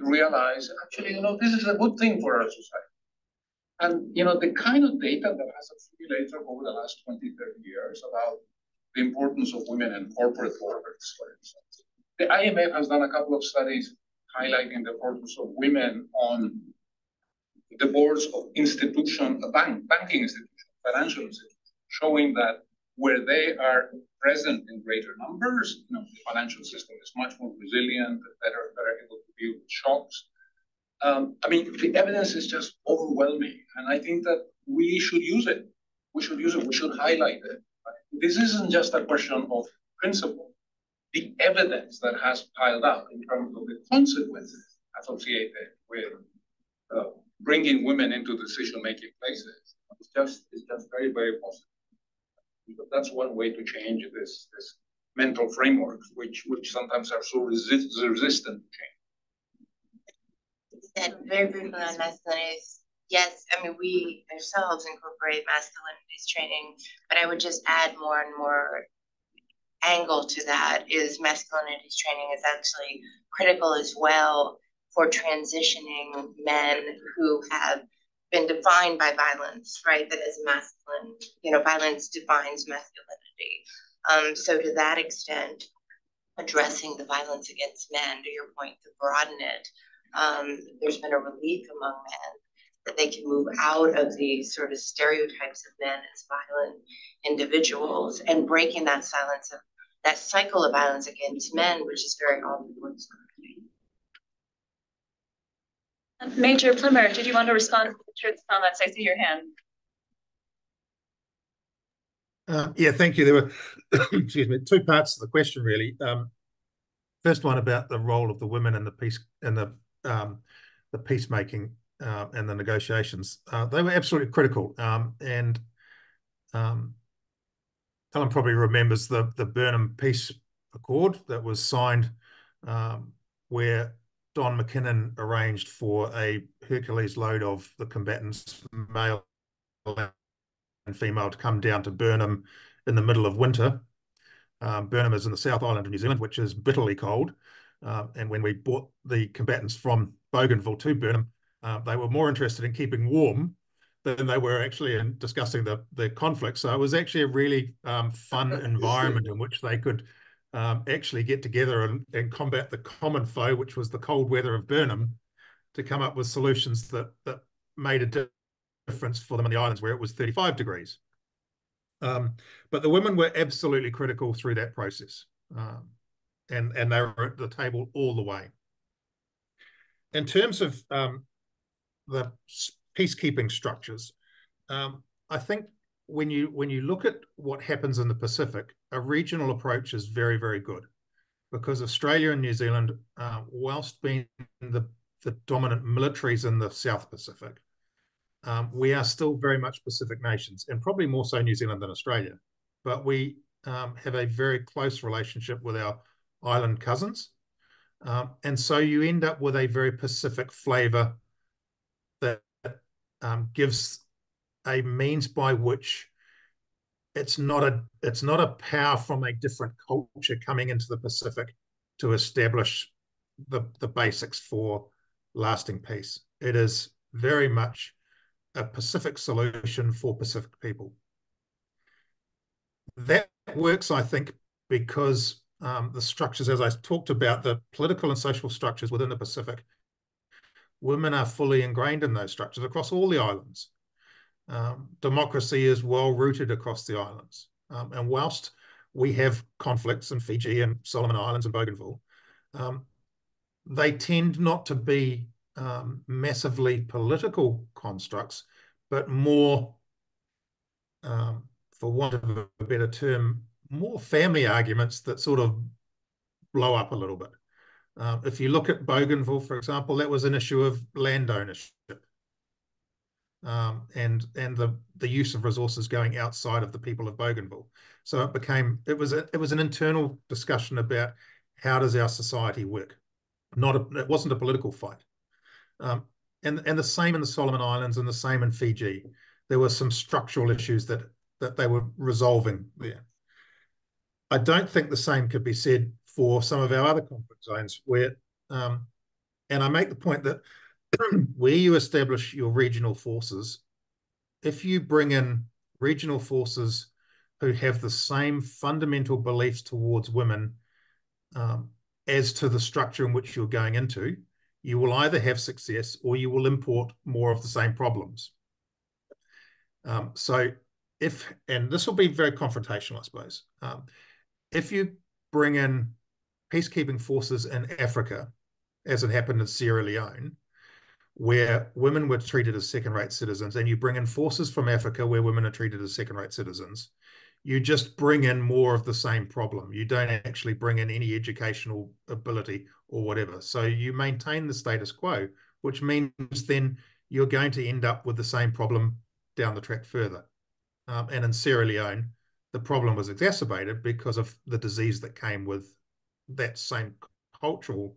realized, actually, you know, this is a good thing for our society. And, you know, the kind of data that has accumulated over the last 20, 30 years about the importance of women in corporate workers, for instance, the IMF has done a couple of studies highlighting the importance of women on the boards of institutions, bank, banking institutions, financial institutions, showing that where they are present in greater numbers, you know, the financial system is much more resilient, better, better able to deal with shocks. Um, I mean, the evidence is just overwhelming, and I think that we should use it. We should use it. We should highlight it. This isn't just a question of principle the evidence that has piled up in terms of the consequences associated with uh, bringing women into decision-making places. It's just, it's just very, very positive. But that's one way to change this, this mental frameworks, which, which sometimes are so resist, resistant to change. Said very briefly on masculinities. Yes, I mean, we ourselves incorporate masculinities training, but I would just add more and more angle to that is masculinities training is actually critical as well for transitioning men who have been defined by violence, right? That is masculine, you know, violence defines masculinity. Um, so to that extent, addressing the violence against men, to your point, to broaden it, um, there's been a relief among men that they can move out of these sort of stereotypes of men as violent individuals and breaking that silence of that cycle of violence against men, which is very often what's Major Plimmer, did you want to respond to Richard's comments? I see your hand. Uh, yeah, thank you. There were, excuse me, two parts to the question really. Um, first one about the role of the women in the peace in the um, the peacemaking uh, and the negotiations. Uh, they were absolutely critical. Um, and um, Helen probably remembers the the Burnham Peace Accord that was signed, um, where Don McKinnon arranged for a Hercules load of the combatants, male and female, to come down to Burnham in the middle of winter. Um, Burnham is in the South Island of New Zealand, which is bitterly cold. Uh, and when we brought the combatants from Bougainville to Burnham, uh, they were more interested in keeping warm than they were actually in discussing the the conflict. So it was actually a really um, fun environment in which they could um, actually get together and, and combat the common foe, which was the cold weather of Burnham, to come up with solutions that that made a difference for them in the islands where it was 35 degrees. Um, but the women were absolutely critical through that process. Um, and, and they were at the table all the way. In terms of um, the peacekeeping structures, um, I think when you when you look at what happens in the Pacific, a regional approach is very very good, because Australia and New Zealand, uh, whilst being the the dominant militaries in the South Pacific, um, we are still very much Pacific nations, and probably more so New Zealand than Australia. But we um, have a very close relationship with our island cousins, um, and so you end up with a very Pacific flavour um, gives a means by which it's not a it's not a power from a different culture coming into the Pacific to establish the the basics for lasting peace. It is very much a Pacific solution for Pacific people. That works, I think, because um, the structures, as I talked about, the political and social structures within the Pacific, women are fully ingrained in those structures across all the islands. Um, democracy is well rooted across the islands. Um, and whilst we have conflicts in Fiji and Solomon Islands and Bougainville, um, they tend not to be um, massively political constructs, but more, um, for want of a better term, more family arguments that sort of blow up a little bit. Um, if you look at Bougainville, for example, that was an issue of land ownership um, and and the the use of resources going outside of the people of Bougainville. So it became it was a, it was an internal discussion about how does our society work. Not a, it wasn't a political fight. Um, and and the same in the Solomon Islands and the same in Fiji. There were some structural issues that that they were resolving there. I don't think the same could be said for some of our other conflict zones where, um, and I make the point that where you establish your regional forces, if you bring in regional forces who have the same fundamental beliefs towards women um, as to the structure in which you're going into, you will either have success or you will import more of the same problems. Um, so if, and this will be very confrontational, I suppose. Um, if you bring in peacekeeping forces in Africa, as it happened in Sierra Leone, where women were treated as second-rate citizens, and you bring in forces from Africa where women are treated as second-rate citizens, you just bring in more of the same problem. You don't actually bring in any educational ability or whatever. So you maintain the status quo, which means then you're going to end up with the same problem down the track further. Um, and in Sierra Leone, the problem was exacerbated because of the disease that came with that same cultural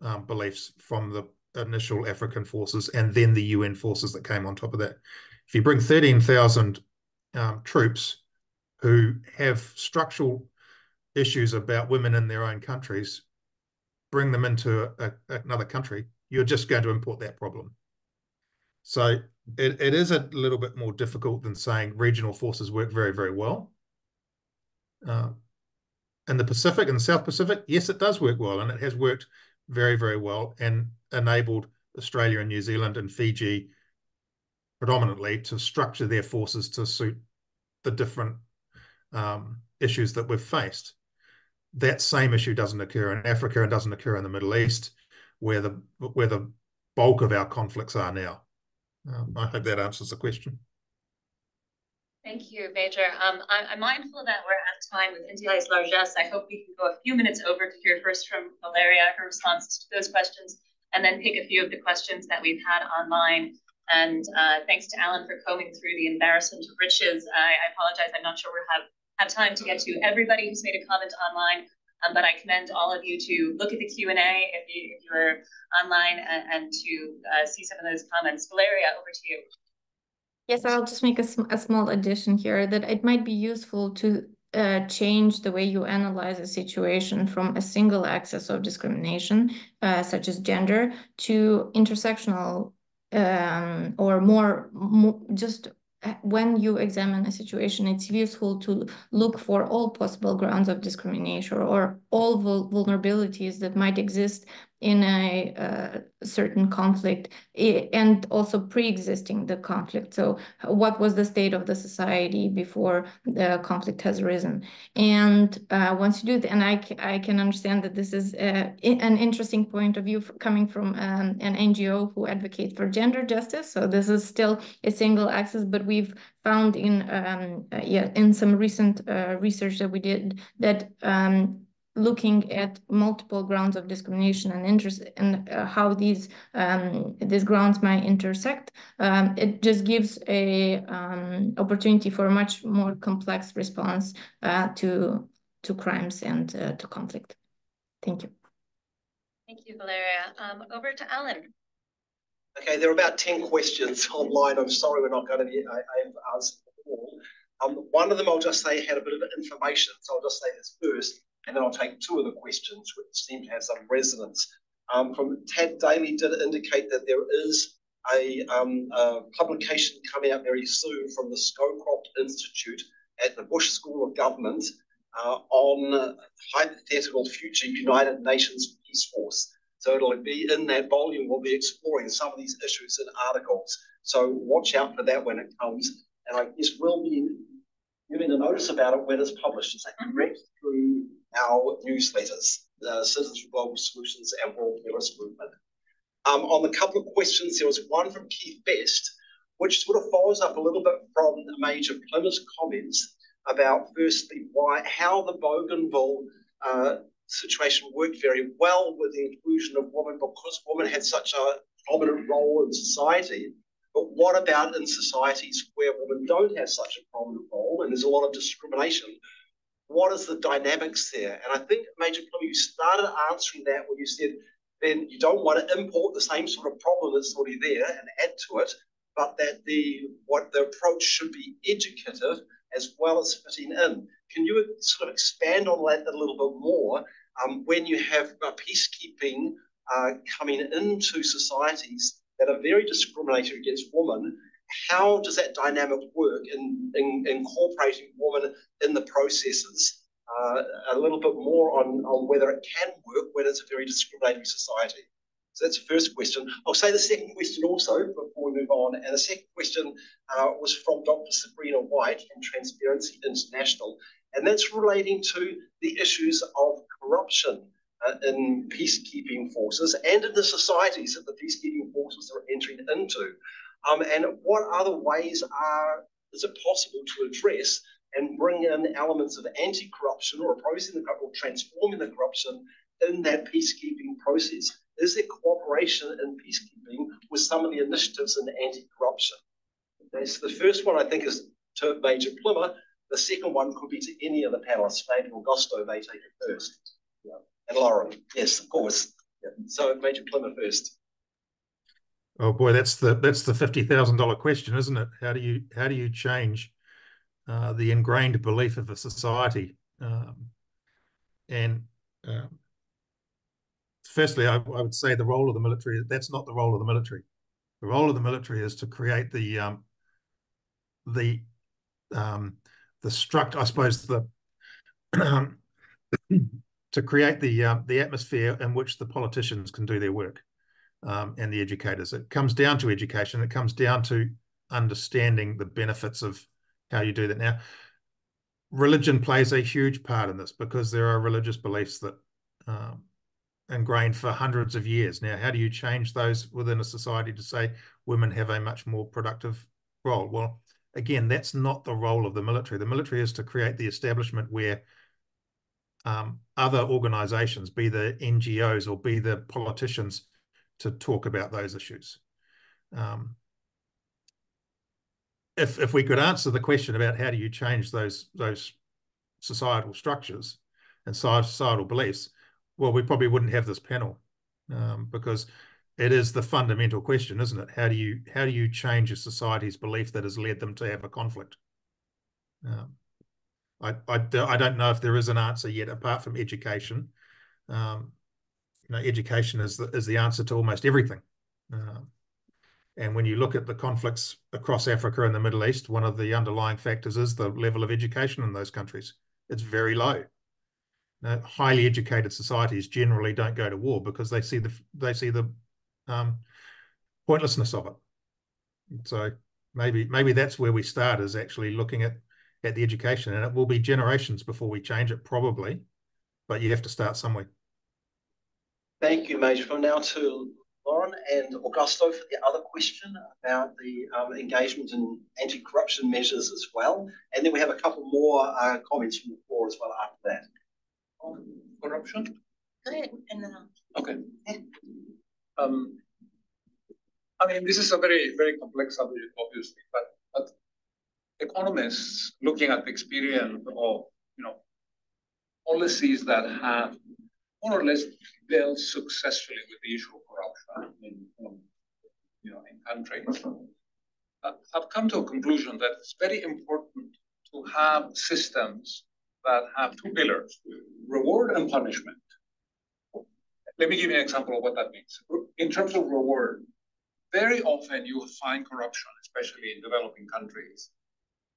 um, beliefs from the initial African forces and then the UN forces that came on top of that. If you bring 13,000 um, troops who have structural issues about women in their own countries, bring them into a, a, another country, you're just going to import that problem. So it, it is a little bit more difficult than saying regional forces work very, very well. Uh, in the Pacific and the South Pacific, yes, it does work well, and it has worked very, very well and enabled Australia and New Zealand and Fiji predominantly to structure their forces to suit the different um, issues that we've faced. That same issue doesn't occur in Africa and doesn't occur in the Middle East, where the where the bulk of our conflicts are now. Um, I hope that answers the question. Thank you, Major. Um, I'm, I'm, mindful that we're at time with NDI's largesse. I hope we can go a few minutes over to hear first from Valeria, her responses to those questions, and then pick a few of the questions that we've had online. And uh, thanks to Alan for combing through the embarrassment of riches. I, I apologize, I'm not sure we have, have time to get to everybody who's made a comment online, um, but I commend all of you to look at the Q&A if, you, if you're online and, and to uh, see some of those comments. Valeria, over to you. Yes, I'll just make a, a small addition here that it might be useful to uh, change the way you analyze a situation from a single axis of discrimination, uh, such as gender, to intersectional um, or more, more just when you examine a situation, it's useful to look for all possible grounds of discrimination or all vulnerabilities that might exist in a uh, certain conflict and also pre-existing the conflict. So what was the state of the society before the conflict has arisen? And uh, once you do that, and I, I can understand that this is uh, an interesting point of view coming from um, an NGO who advocates for gender justice. So this is still a single axis, but we've found in um, uh, yeah in some recent uh, research that we did that um, looking at multiple grounds of discrimination and interest and uh, how these um, these grounds might intersect, um, it just gives a um, opportunity for a much more complex response uh, to to crimes and uh, to conflict. Thank you. Thank you, Valeria. Um, over to Alan. Okay, there are about 10 questions online. I'm sorry we're not going to be able to answer them all. Um, one of them I'll just say had a bit of information, so I'll just say this first and then I'll take two of the questions which seem to have some resonance. Um, from Tad Daley did indicate that there is a, um, a, publication coming out very soon from the Scowcroft Institute at the Bush School of Government uh, on hypothetical future United Nations peace force. So it'll be in that volume, we'll be exploring some of these issues in articles. So watch out for that when it comes. And I guess we'll be giving a notice about it when it's published. Is that correct? Through our newsletters, the Citizens Global Solutions and World Federalist Movement. Um, on the couple of questions, there was one from Keith Best, which sort of follows up a little bit from Major Plimmer's comments about firstly why how the Bougainville uh, situation worked very well with the inclusion of women because women had such a prominent role in society. But what about in societies where women don't have such a prominent role and there's a lot of discrimination? What is the dynamics there? And I think, Major Plimmer, you started answering that when you said, then you don't want to import the same sort of problem that's already there and add to it, but that the what the approach should be educative as well as fitting in. Can you sort of expand on that a little bit more um, when you have peacekeeping uh, coming into societies that are very discriminatory against women how does that dynamic work in, in incorporating women in the processes? Uh, a little bit more on, on whether it can work when it's a very discriminatory society. So that's the first question. I'll say the second question also before we move on. And the second question uh, was from Dr. Sabrina White from Transparency International. And that's relating to the issues of corruption uh, in peacekeeping forces and in the societies that the peacekeeping forces are entering into. Um, and what other ways are is it possible to address and bring in elements of anti-corruption or opposing the or transforming the corruption in that peacekeeping process? Is there cooperation in peacekeeping with some of the initiatives in anti-corruption? Okay, so the first one I think is to Major Plimmer. The second one could be to any of the panelists. Maybe Augusto may take it first. Yeah. And Lauren, yes, of course. Yeah. So Major Plimmer first. Oh boy, that's the that's the fifty thousand dollar question, isn't it? How do you how do you change uh, the ingrained belief of a society? Um, and um, firstly, I, I, would say the role of the military, that's not the role of the military. The role of the military is to create the, um, the, um, the struct, I suppose, the, to create the, uh, the atmosphere in which the politicians can do their work um, and the educators. It comes down to education. It comes down to understanding the benefits of how you do that. Now, religion plays a huge part in this because there are religious beliefs that um, ingrained for hundreds of years. Now, how do you change those within a society to say women have a much more productive role? Well, again, that's not the role of the military. The military is to create the establishment where um, other organizations, be the NGOs or be the politicians, to talk about those issues. Um, if if we could answer the question about how do you change those those societal structures and societal beliefs, well, we probably wouldn't have this panel um, because it is the fundamental question, isn't it? How do you how do you change a society's belief that has led them to have a conflict? Um, I, I I don't know if there is an answer yet, apart from education. Um, you know, education is the, is the answer to almost everything. Um, and when you look at the conflicts across Africa and the Middle East, one of the underlying factors is the level of education in those countries. It's very low. Now, highly educated societies generally don't go to war because they see the they see the um, pointlessness of it. So maybe maybe that's where we start is actually looking at at the education, and it will be generations before we change it, probably. But you have to start somewhere. Thank you, Major. From now to Lauren and Augusto for the other question about the um, engagement in anti-corruption measures as well. And then we have a couple more uh, comments from the floor as well after that. On corruption? Go ahead, and then I'll... Okay. Um, I mean, this is a very, very complex subject, obviously, but, but economists looking at the experience of, you know, policies that have more or less dealt successfully with the issue of corruption in, you know, in countries, uh, have come to a conclusion that it's very important to have systems that have two pillars, reward and punishment. Let me give you an example of what that means. In terms of reward, very often you find corruption, especially in developing countries,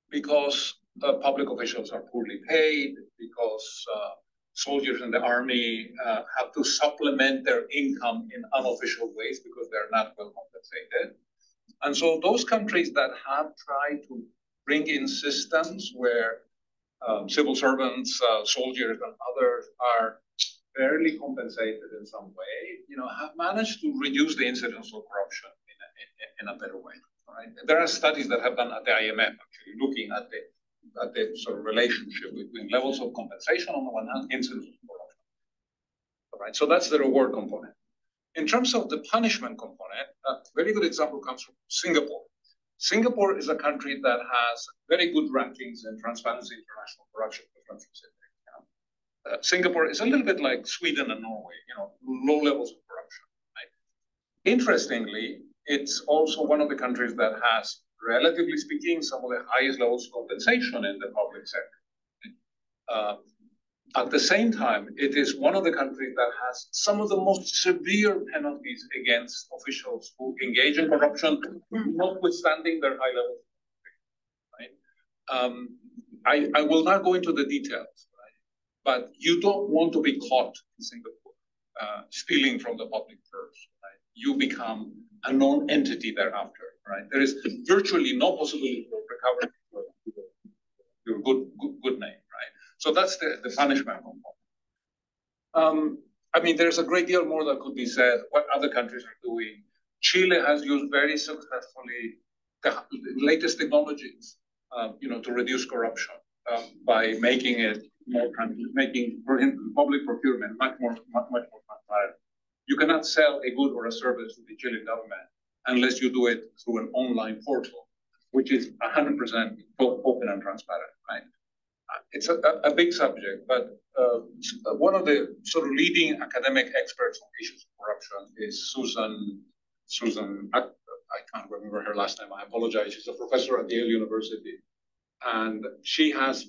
because uh, public officials are poorly paid, because uh, soldiers in the army uh, have to supplement their income in unofficial ways because they're not well compensated. And so those countries that have tried to bring in systems where um, civil servants, uh, soldiers, and others are fairly compensated in some way, you know, have managed to reduce the incidence of corruption in a, in, in a better way. Right? There are studies that have done at the IMF actually looking at the the sort of relationship between levels of compensation on the one hand, incidence of corruption. All right, so that's the reward component. In terms of the punishment component, a very good example comes from Singapore. Singapore is a country that has very good rankings in Transparency International corruption prevention. Uh, Singapore is a little bit like Sweden and Norway, you know, low levels of corruption. Right? Interestingly, it's also one of the countries that has relatively speaking, some of the highest levels of compensation in the public sector. Uh, at the same time, it is one of the countries that has some of the most severe penalties against officials who engage in corruption, notwithstanding their high levels. Right? Um, I, I will not go into the details, right? but you don't want to be caught in Singapore uh, stealing from the public purse. Right? You become a non-entity thereafter right? There is virtually no possibility of recovering your good, good, good name, right? So that's the, the punishment component. Um, I mean, there's a great deal more that could be said, what other countries are doing. Chile has used very successfully the latest technologies, uh, you know, to reduce corruption. uh, by making it more, making public procurement much more, much, much more transparent. You cannot sell a good or a service to the Chilean government unless you do it through an online portal, which is 100% open and transparent, right? It's a, a big subject, but uh, one of the sort of leading academic experts on issues of corruption is Susan, Susan, I, I can't remember her last name, I apologize. She's a professor at Yale University. And she has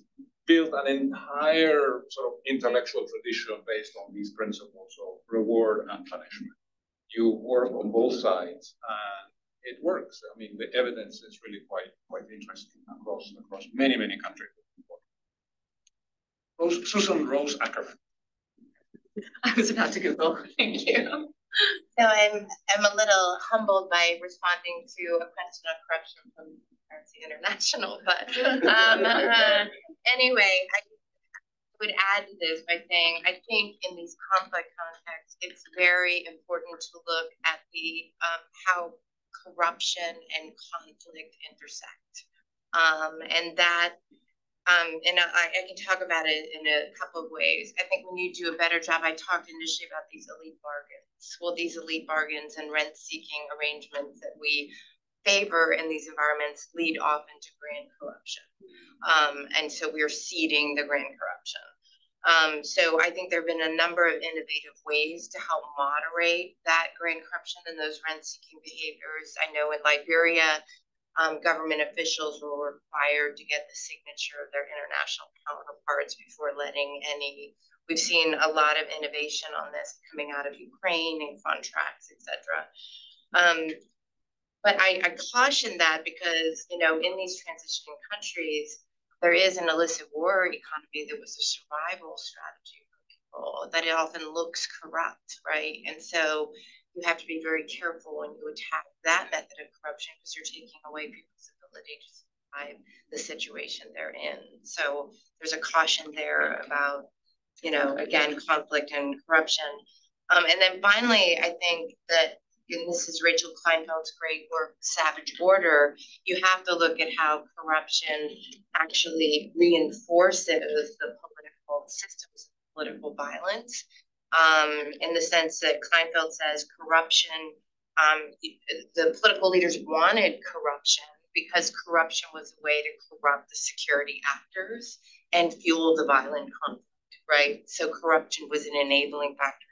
built an entire sort of intellectual tradition based on these principles of reward and punishment. You work on both sides and it works. I mean, the evidence is really quite quite interesting across across many many countries. Rose, Susan Rose Ackerman. I was about to Google. Thank you. So I'm I'm a little humbled by responding to a question on corruption from Transparency International, but um, uh, anyway, I would add to this by saying I think in these conflict contexts, it's very important to look at the um, how corruption and conflict intersect, um, and that um, and I, I, can talk about it in a couple of ways. I think when you do a better job, I talked initially about these elite bargains. Well, these elite bargains and rent seeking arrangements that we favor in these environments lead often to grand corruption. Um, and so we're seeding the grand corruption. Um, so I think there have been a number of innovative ways to help moderate that grand corruption and those rent seeking behaviors. I know in Liberia, um, government officials were required to get the signature of their international counterparts before letting any. We've seen a lot of innovation on this coming out of Ukraine and contracts, etc. Um, but I, I caution that because you know in these transitioning countries there is an illicit war economy that was a survival strategy for people that it often looks corrupt, right? And so you have to be very careful when you attack that method of corruption because you're taking away people's ability to survive the situation they're in. So there's a caution there about, you know, again, conflict and corruption. Um, and then finally, I think that, and this is Rachel Kleinfeld's great work, Savage Order, you have to look at how corruption actually reinforces the political systems of political violence um, in the sense that Kleinfeld says corruption, um, the political leaders wanted corruption because corruption was a way to corrupt the security actors and fuel the violent conflict, right? So corruption was an enabling factor.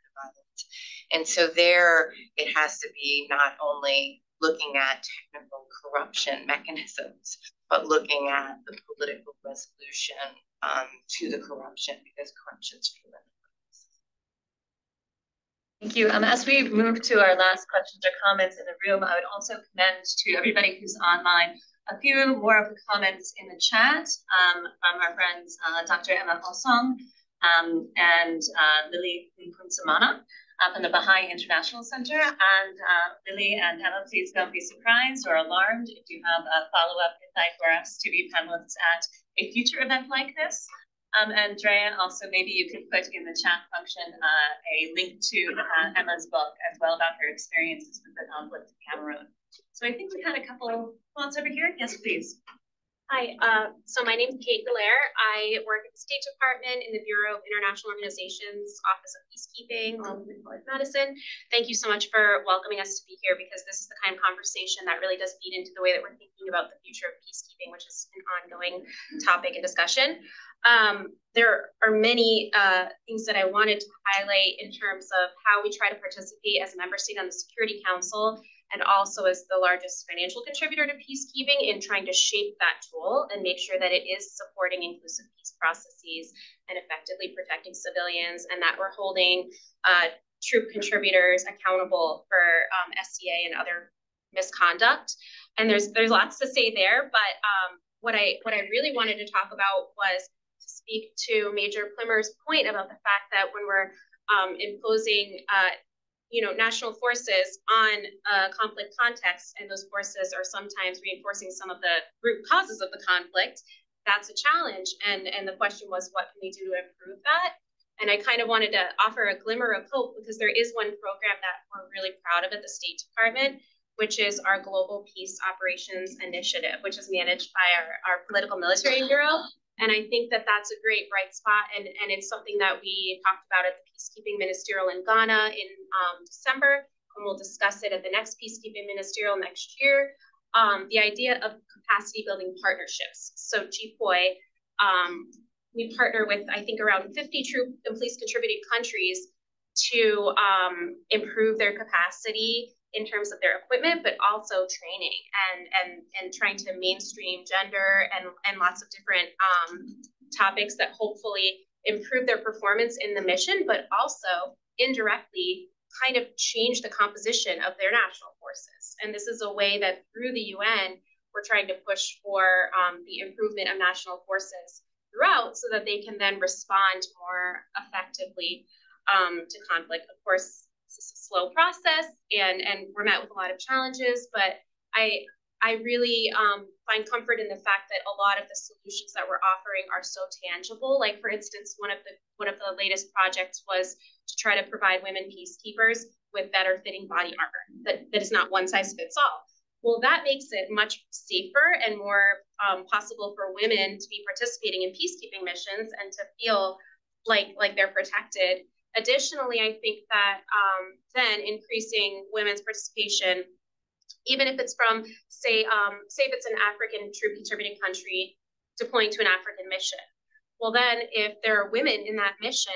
And so there it has to be not only looking at technical corruption mechanisms, but looking at the political resolution um, to the corruption because corruption is fueling Thank you. Um, as we move to our last questions or comments in the room, I would also commend to everybody who's online a few more of the comments in the chat um, from our friends uh, Dr. Emma Hosong um, and uh, Lily Nkunsamana uh, from the Baha'i International Center. And uh, Lily and Emma, please don't be surprised or alarmed if you have a follow-up invite for us to be panelists at a future event like this. Um, Andrea, also maybe you could put in the chat function uh, a link to uh, Emma's book as well about her experiences with the conflict in Cameroon. So I think we had a couple of thoughts over here. Yes, please. Hi, uh, so my name is Kate Galaire. I work at the State Department in the Bureau of International Organizations, Office of Peacekeeping, along with College Madison. Thank you so much for welcoming us to be here because this is the kind of conversation that really does feed into the way that we're thinking about the future of peacekeeping, which is an ongoing topic and discussion. Um, there are many uh, things that I wanted to highlight in terms of how we try to participate as a member state on the Security Council and also as the largest financial contributor to peacekeeping in trying to shape that tool and make sure that it is supporting inclusive peace processes and effectively protecting civilians and that we're holding uh, troop contributors accountable for um, SEA and other misconduct. And there's there's lots to say there, but um, what I what I really wanted to talk about was to speak to Major Plimmer's point about the fact that when we're um, imposing uh, you know, national forces on a conflict context, and those forces are sometimes reinforcing some of the root causes of the conflict, that's a challenge. And, and the question was, what can we do to improve that? And I kind of wanted to offer a glimmer of hope because there is one program that we're really proud of at the State Department, which is our Global Peace Operations Initiative, which is managed by our, our Political Military Bureau. And I think that that's a great bright spot. And, and it's something that we talked about at the Peacekeeping Ministerial in Ghana in um, December. And we'll discuss it at the next Peacekeeping Ministerial next year. Um, the idea of capacity building partnerships. So GPOI, um, we partner with, I think, around 50 troop and police contributing countries to um, improve their capacity in terms of their equipment, but also training and and and trying to mainstream gender and and lots of different um, topics that hopefully improve their performance in the mission, but also indirectly kind of change the composition of their national forces. And this is a way that through the UN, we're trying to push for um, the improvement of national forces throughout so that they can then respond more effectively um, to conflict. Of course, it's a slow process and, and we're met with a lot of challenges, but I, I really um, find comfort in the fact that a lot of the solutions that we're offering are so tangible. Like for instance, one of the one of the latest projects was to try to provide women peacekeepers with better fitting body armor that, that is not one size fits all. Well, that makes it much safer and more um, possible for women to be participating in peacekeeping missions and to feel like like they're protected Additionally, I think that um, then increasing women's participation, even if it's from, say, um, say if it's an African troop contributing country deploying to an African mission. Well, then if there are women in that mission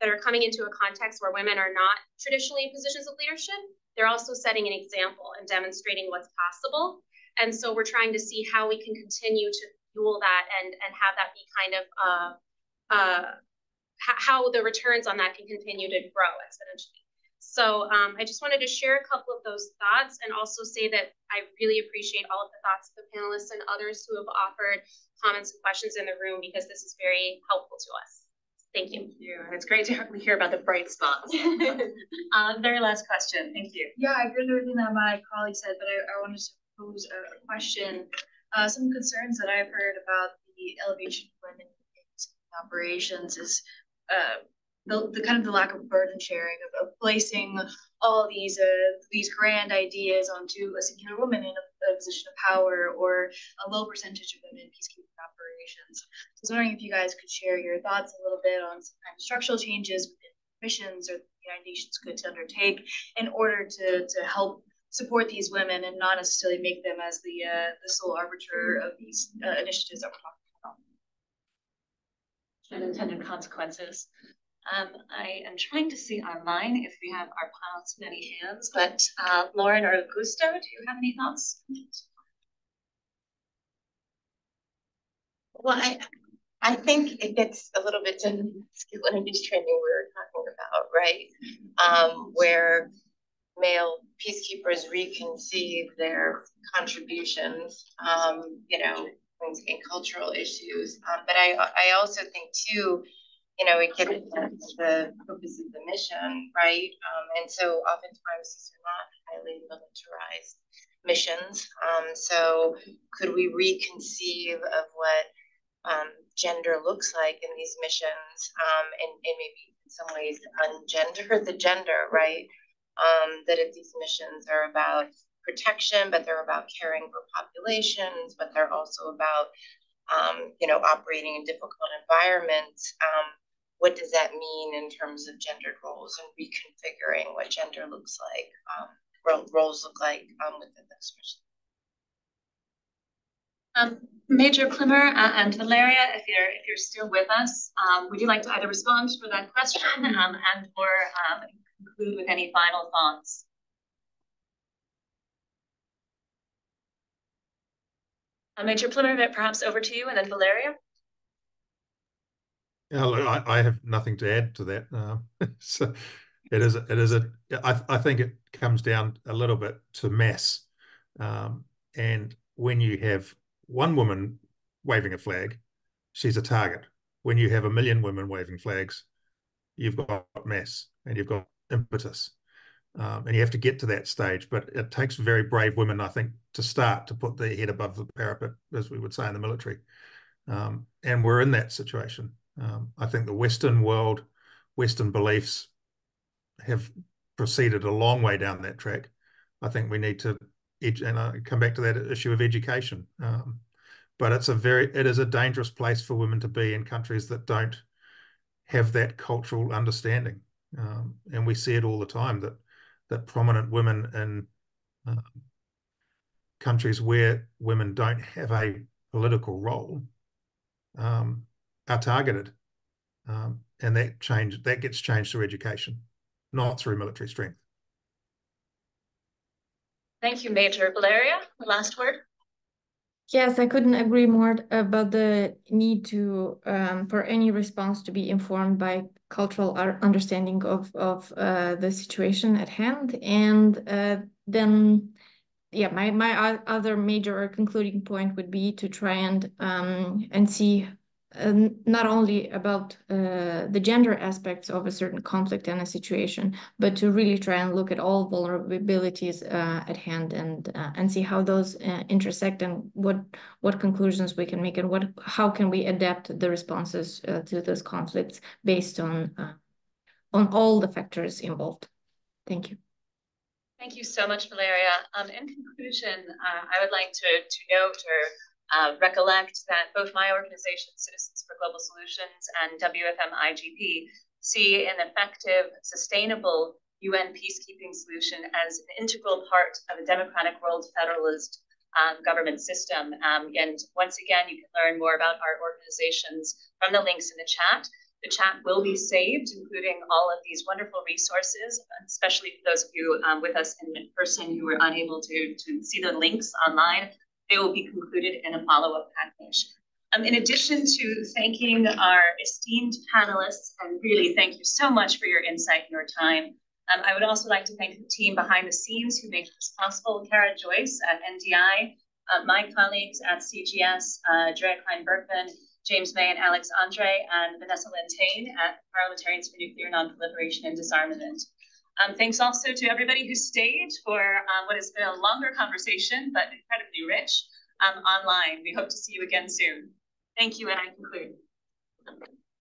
that are coming into a context where women are not traditionally in positions of leadership, they're also setting an example and demonstrating what's possible. And so we're trying to see how we can continue to fuel that and, and have that be kind of uh, uh, how the returns on that can continue to grow exponentially. So um, I just wanted to share a couple of those thoughts and also say that I really appreciate all of the thoughts of the panelists and others who have offered comments and questions in the room because this is very helpful to us. Thank you. Thank you. And it's great to hear about the bright spots. um, very last question. Thank you. Yeah, I agree with everything that my colleague said, but I, I wanted to pose a question. Uh, some concerns that I've heard about the elevation of women in operations is uh, the, the kind of the lack of burden sharing of, of placing all these uh, these grand ideas onto a singular woman in a, a, position of power or a low percentage of women in peacekeeping operations. So I was wondering if you guys could share your thoughts a little bit on some kind of structural changes within missions or the United Nations could undertake in order to, to help support these women and not necessarily make them as the uh, the sole arbiter of these uh, initiatives that we're talking unintended consequences. Um, I am trying to see online if we have our pilots many hands, but uh, Lauren or Augusto, do you have any thoughts? Well, I, I think it gets a little bit to the masculinity training we were talking about, right? Um, where male peacekeepers reconceive their contributions, um, you know, and cultural issues. Um, but I, I also think too, you know, it gets the purpose of the mission, right? Um, and so oftentimes these are not highly militarized missions. Um, so could we reconceive of what um, gender looks like in these missions um, and, and maybe in some ways ungender the gender, right? Um, that if these missions are about protection, but they're about caring for populations, but they're also about, um, you know, operating in difficult environments. Um, what does that mean in terms of gendered roles and reconfiguring what gender looks like, um, roles look like um, within those? Um, Major Plimmer uh, and Valeria, if you're if you're still with us, um, would you like to either respond for that question um, and or conclude with any final thoughts? Major Plimmer, perhaps over to you, and then Valeria. Yeah, look, I, I have nothing to add to that. Uh, so it is, it is a. I, I think it comes down a little bit to mass, um, and when you have one woman waving a flag, she's a target. When you have a million women waving flags, you've got mass and you've got impetus. Um, and you have to get to that stage. But it takes very brave women, I think, to start to put their head above the parapet, as we would say in the military. Um, and we're in that situation. Um, I think the Western world, Western beliefs have proceeded a long way down that track. I think we need to, and I come back to that issue of education. Um, but it's a very it is a dangerous place for women to be in countries that don't have that cultural understanding, um, and we see it all the time that that prominent women in uh, countries where women don't have a political role um, are targeted, um, and that change that gets changed through education, not through military strength. Thank you, Major Valeria. The last word. Yes, I couldn't agree more about the need to um, for any response to be informed by cultural understanding of of uh, the situation at hand, and uh, then yeah, my my other major concluding point would be to try and um, and see uh, not only about uh, the gender aspects of a certain conflict and a situation, but to really try and look at all vulnerabilities uh, at hand and uh, and see how those uh, intersect and what what conclusions we can make and what how can we adapt the responses uh, to those conflicts based on on all the factors involved. Thank you. Thank you so much, Valeria. Um, in conclusion, uh, I would like to, to note or uh, recollect that both my organization, Citizens for Global Solutions, and WFM IGP see an effective, sustainable UN peacekeeping solution as an integral part of a democratic world federalist um, government system. Um, and once again, you can learn more about our organizations from the links in the chat. The chat will be saved, including all of these wonderful resources, especially for those of you um, with us in person who were unable to, to see the links online. They will be concluded in a follow-up package. Um, in addition to thanking our esteemed panelists, and really thank you so much for your insight and your time, um, I would also like to thank the team behind the scenes who make this possible, Kara Joyce at NDI, uh, my colleagues at CGS, uh, Drea Klein-Berkman, James May and Alex Andre, and Vanessa Lentane at Parliamentarians for Nuclear Nonproliferation and Disarmament. Um, thanks also to everybody who stayed for um, what has been a longer conversation, but incredibly rich um, online. We hope to see you again soon. Thank you, and I conclude.